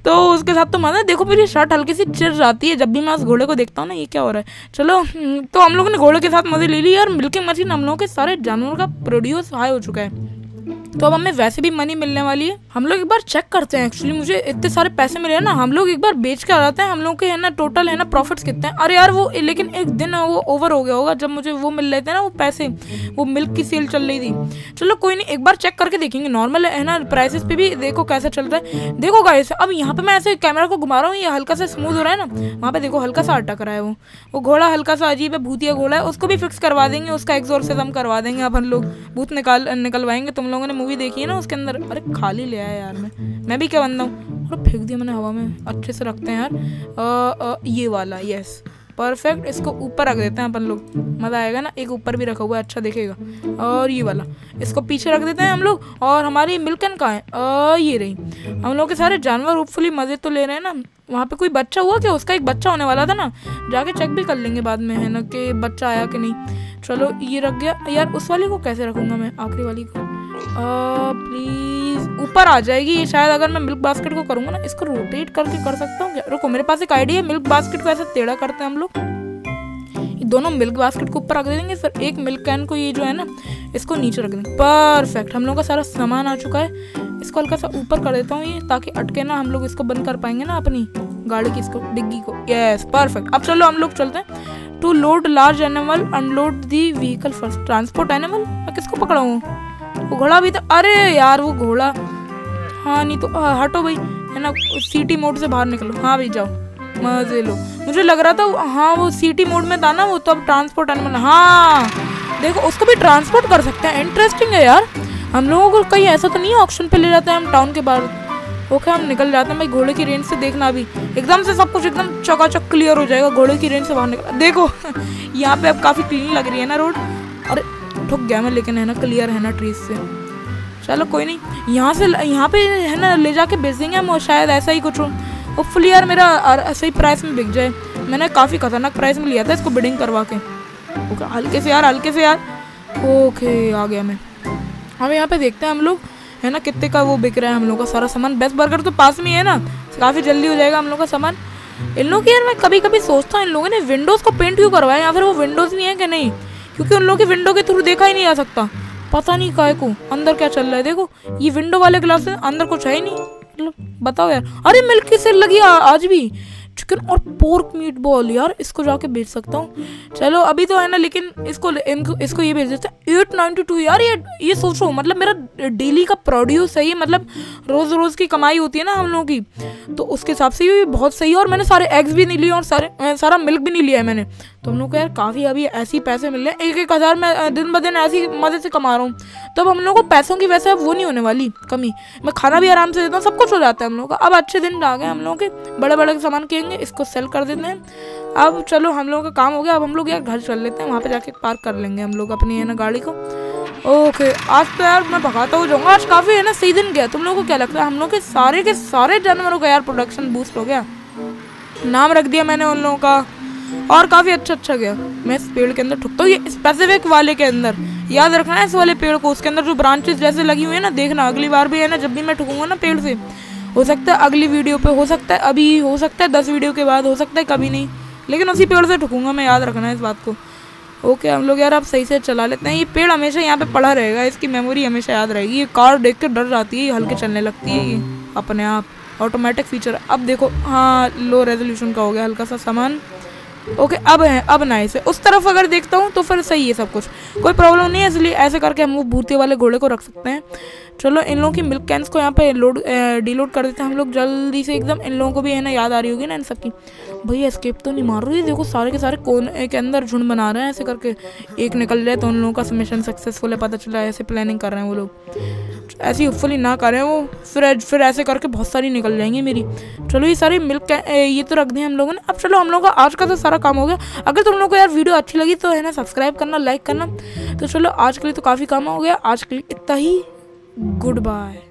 A: तो उसके साथ तो मज़ा देखो मेरी शर्ट हल्की सी चिर जाती है, जब भी मैं उस घोड़े को देखता हूँ ना, ये क्या हो रहा है? चलो तो हम लोगों ने घोड़े के साथ मज़े ले ली, और मिल्किंग मशीन हम लोगों के सारे जानवरों का प्रोड्यूस हाई हो चुका है। तो अब हमें वैसे भी मनी मिलने वाली है। हम लोग एक बार चेक करते हैं। एक्चुअली मुझे इतने सारे पैसे मिले ना, हम लोग एक बार बेच के आ जाते हैं। हम लोग के है ना टोटल है ना प्रॉफिट्स कितने हैं? अरे यार वो, लेकिन एक दिन वो ओवर हो गया होगा जब मुझे वो मिल रहे थे ना वो पैसे। वो मिल्क की सेल चल रही थी। चलो कोई नहीं, एक बार चेक करके देखेंगे। नॉर्मल है ना प्राइसेस पे भी देखो कैसा चलता है। देखो गाइस अब यहाँ पे मैं ऐसे कैमरा को घुमा रहा हूँ, ये हल्का सा स्मूथ हो रहा है ना। वहाँ पे देखो हल्का सा अटक रहा है वो। वो घोड़ा हल्का सा अजीब है, भूतिया घोड़ा है, उसको भी फिक्स करवा देंगे, उसका एग्जोर्सिज्म करवा देंगे अब हम लोग। भूत निकाल, निकलवाएँगे, तुम लोगों ने मूवी देखी है ना उसके अंदर? अरे खाली ले आया यार मैं। मैं भी क्या बनता हूँ? और फेंक दिया मैंने हवा में। अच्छे से रखते हैं यार। आ, आ, ये वाला यस परफेक्ट इसको ऊपर रख देते हैं अपन लोग। मज़ा आएगा ना? एक ऊपर भी रखा हुआ है अच्छा दिखेगा। और ये वाला। इसको पीछे रख देते हैं हम लोग। और हमारी मिल्कन कहाँ है। आ, ये रही। हम लोग के सारे जानवर होपफुली मज़े तो ले रहे हैं ना। वहाँ पे कोई बच्चा हुआ क्या? उसका एक बच्चा होने वाला था ना। जाके चेक भी कर लेंगे बाद में है ना कि बच्चा आया कि नहीं। चलो ये रख गया। यार उस वाली को कैसे रखूँगा मैं? आखिरी वाली को? प्लीज़ ऊपर आ जाएगी शायद, अगर मैं मिल्क बास्केट को करूँगा ना, इसको रोटेट करके कर सकता हूँ क्या? रुको, मेरे पास एक आइडिया है मिल्क बास्केट को ऐसे टेढ़ा करते हैं हम लोग। दोनों मिल्क बास्केट को ऊपर रख देंगे, फिर एक मिल्क कैन को ये जो है ना, इसको नीचे रख देंगे। परफेक्ट हम लोग का सारा सामान आ चुका है। इसको हल्का सा ऊपर कर देता हूँ ये, ताकि अटके ना हम लोग इसको बंद कर पाएँगे ना अपनी गाड़ी की इसको, डिग्गी को। यस परफेक्ट अब चलो हम लोग चलते हैं। To load large animal unload the vehicle first transport animal मैं किसको पकड़ाऊँ? वो घोड़ा भी तो अरे यार वो घोड़ा। हाँ नहीं तो हटो भाई। है ना सिटी मोड से बाहर निकलो। हाँ भाई, जाओ। मज़े लो। मुझे लग रहा था हाँ वो सिटी मोड में था ना, वो तो अब ट्रांसपोर्ट एनिमल हाँ। देखो, उसको भी ट्रांसपोर्ट कर सकते हैं। इंटरेस्टिंग है यार। हम लोगों को कहीं ऐसा तो नहीं ऑप्शन पे ले जाते हैं हम टाउन के बाहर। ओके हम निकल जाते हैं भाई घोड़े की रेंज से देखना अभी। एकदम से सब कुछ एकदम चकाचक क्लियर हो जाएगा, घोड़े की रेंज से बाहर निकल। देखो, यहाँ पे अब काफ़ी क्लीन लग रही है ना रोड अरे ठुक गया मैं, लेकिन है ना क्लियर है ना ट्रीज से। चलो कोई नहीं, यहाँ से, यहाँ पे है ना, ले जाके बेच देंगे हम शायद ऐसा ही कुछ हो। फुल यार मेरा सही प्राइस में बिक जाए। मैंने काफ़ी खतरनाक प्राइस में लिया था इसको बिडिंग करवा के। ओके, हल्के से यार, हल्के से यार। ओके, आ गया मैं। हम यहाँ पे देखते हैं हम लोग, है ना, कितने का वो बिक रहा है हम लोग का सारा सामान। बेस्ट बर्गर तो पास में ही है ना, काफ़ी जल्दी हो जाएगा हम लोग का सामान। इन लोगों की यार, मैं कभी कभी सोचता हूँ इन लोगों ने विंडोज़ को पेंट क्यों करवाया? या फिर वो विंडोज़ नहीं है कि नहीं? क्योंकि उन लोगों के विंडो के थ्रू देखा ही नहीं आ सकता। पता नहीं काय को, अंदर क्या चल रहा है? देखो, ये विंडो वाले ग्लास अंदर कुछ है ही नहीं। मतलब बताओ यार। अरे मिल्क सेल लगी आज भी। चिकन और पोर्क मीट बॉल यार, इसको जाके भेज सकता हूँ। चलो, अभी तो है ना, लेकिन इसको इनको, इसको ये भेज देते हैं। एट नाइनटी टू यार, ये ये सोचो मतलब मेरा डेली का प्रोड्यूस है ये मतलब रोज़ रोज़ की कमाई होती है ना हम लोगों की तो उसके हिसाब से ये बहुत सही है, और मैंने सारे एग्स भी नहीं लिए और सारे सारा मिल्क भी नहीं लिया है मैंने। तो हम लोग को यार, काफ़ी अभी ऐसे पैसे मिल रहे हैं। एक एक हज़ार मैं दिन ब दिन ऐसी मज़े से कमा रहा हूँ। तो अब हम लोग को पैसों की वैसे वो नहीं होने वाली कमी। मैं खाना भी आराम से देता हूँ, सब कुछ हो जाता है हम लोग का। अब अच्छे दिन आ गए हम लोग के बड़े बड़े सामान कहेंगे इसको सेल कर देते हैं। अब चलो, हम लोगों का काम हो गया। अब हम लोग यार घर चल लेते हैं, वहाँ पे जाके पार्क कर लेंगे हम लोग अपनी, है ना, गाड़ी को। ओके आज तो यार मैं भगाता हुआ जाऊँगा। आज काफ़ी, है ना सही दिन गया। तुम लोगों को क्या लगता है? हम लोग के सारे के सारे जानवरों का यार प्रोडक्शन बूस्ट हो गया। नाम रख दिया मैंने उन लोगों का। और काफ़ी अच्छा अच्छा गया। मैं इस पेड़ के अंदर ठुकता हूँ। ये स्पेसिफिक वाले के अंदर। याद रखना है इस वाले पेड़ को। उसके अंदर जो ब्रांचेस जैसे लगी हुई है ना, देखना। अगली बार भी, है ना, जब भी मैं ठुकूँगा ना पेड़ से हो सकता है अगली वीडियो पे हो सकता है, अभी हो सकता है, दस वीडियो के बाद हो सकता है, कभी नहीं। लेकिन उसी पेड़ से ठुकूँगा मैं, याद रखना इस बात को। ओके, हम लोग यार आप सही से चला लेते हैं। ये पेड़ हमेशा यहाँ पे पड़ा रहेगा, इसकी मेमोरी हमेशा याद रहेगी। ये कार देख के डर जाती है हल्के चलने लगती है ये, अपने आप। ऑटोमेटिक फीचर अब देखो हाँ लो रेजोल्यूशन का हो गया हल्का सा सामान। ओके अब है, अब नाइस है उस तरफ़ अगर देखता हूँ तो फिर सही है सब कुछ। कोई प्रॉब्लम नहीं है, इसलिए ऐसे करके हम वो भूते वाले घोड़े को रख सकते हैं। चलो, इन लोगों की मिल्क कैंस को यहाँ पे लोड डीलोड कर देते हैं हम लोग। जल्दी से एकदम इन लोगों को भी है ना, याद आ रही होगी ना इन सबकी भैया स्केप तो नहीं मार रही देखो, सारे के सारे कोन के अंदर झुंड बना रहे हैं, ऐसे करके एक निकल जाए तो उन लोगों का मिशन सक्सेसफुल है, पता चला ऐसे प्लानिंग कर रहे हैं वो लोग। ऐसी होपफुली ना करें वो, फिर फिर ऐसे करके बहुत सारी निकल जाएँगी मेरी। चलो, ये सारी मिल्क ये तो रख दें हम लोगों ने। अब चलो, हम लोगों का आज का तो सारा काम हो गया। अगर तुम लोग को यार वीडियो अच्छी लगी तो है ना सब्सक्राइब करना लाइक करना। तो चलो, आज के लिए तो काफ़ी काम हो गया। आज के लिए इतना ही। Good bye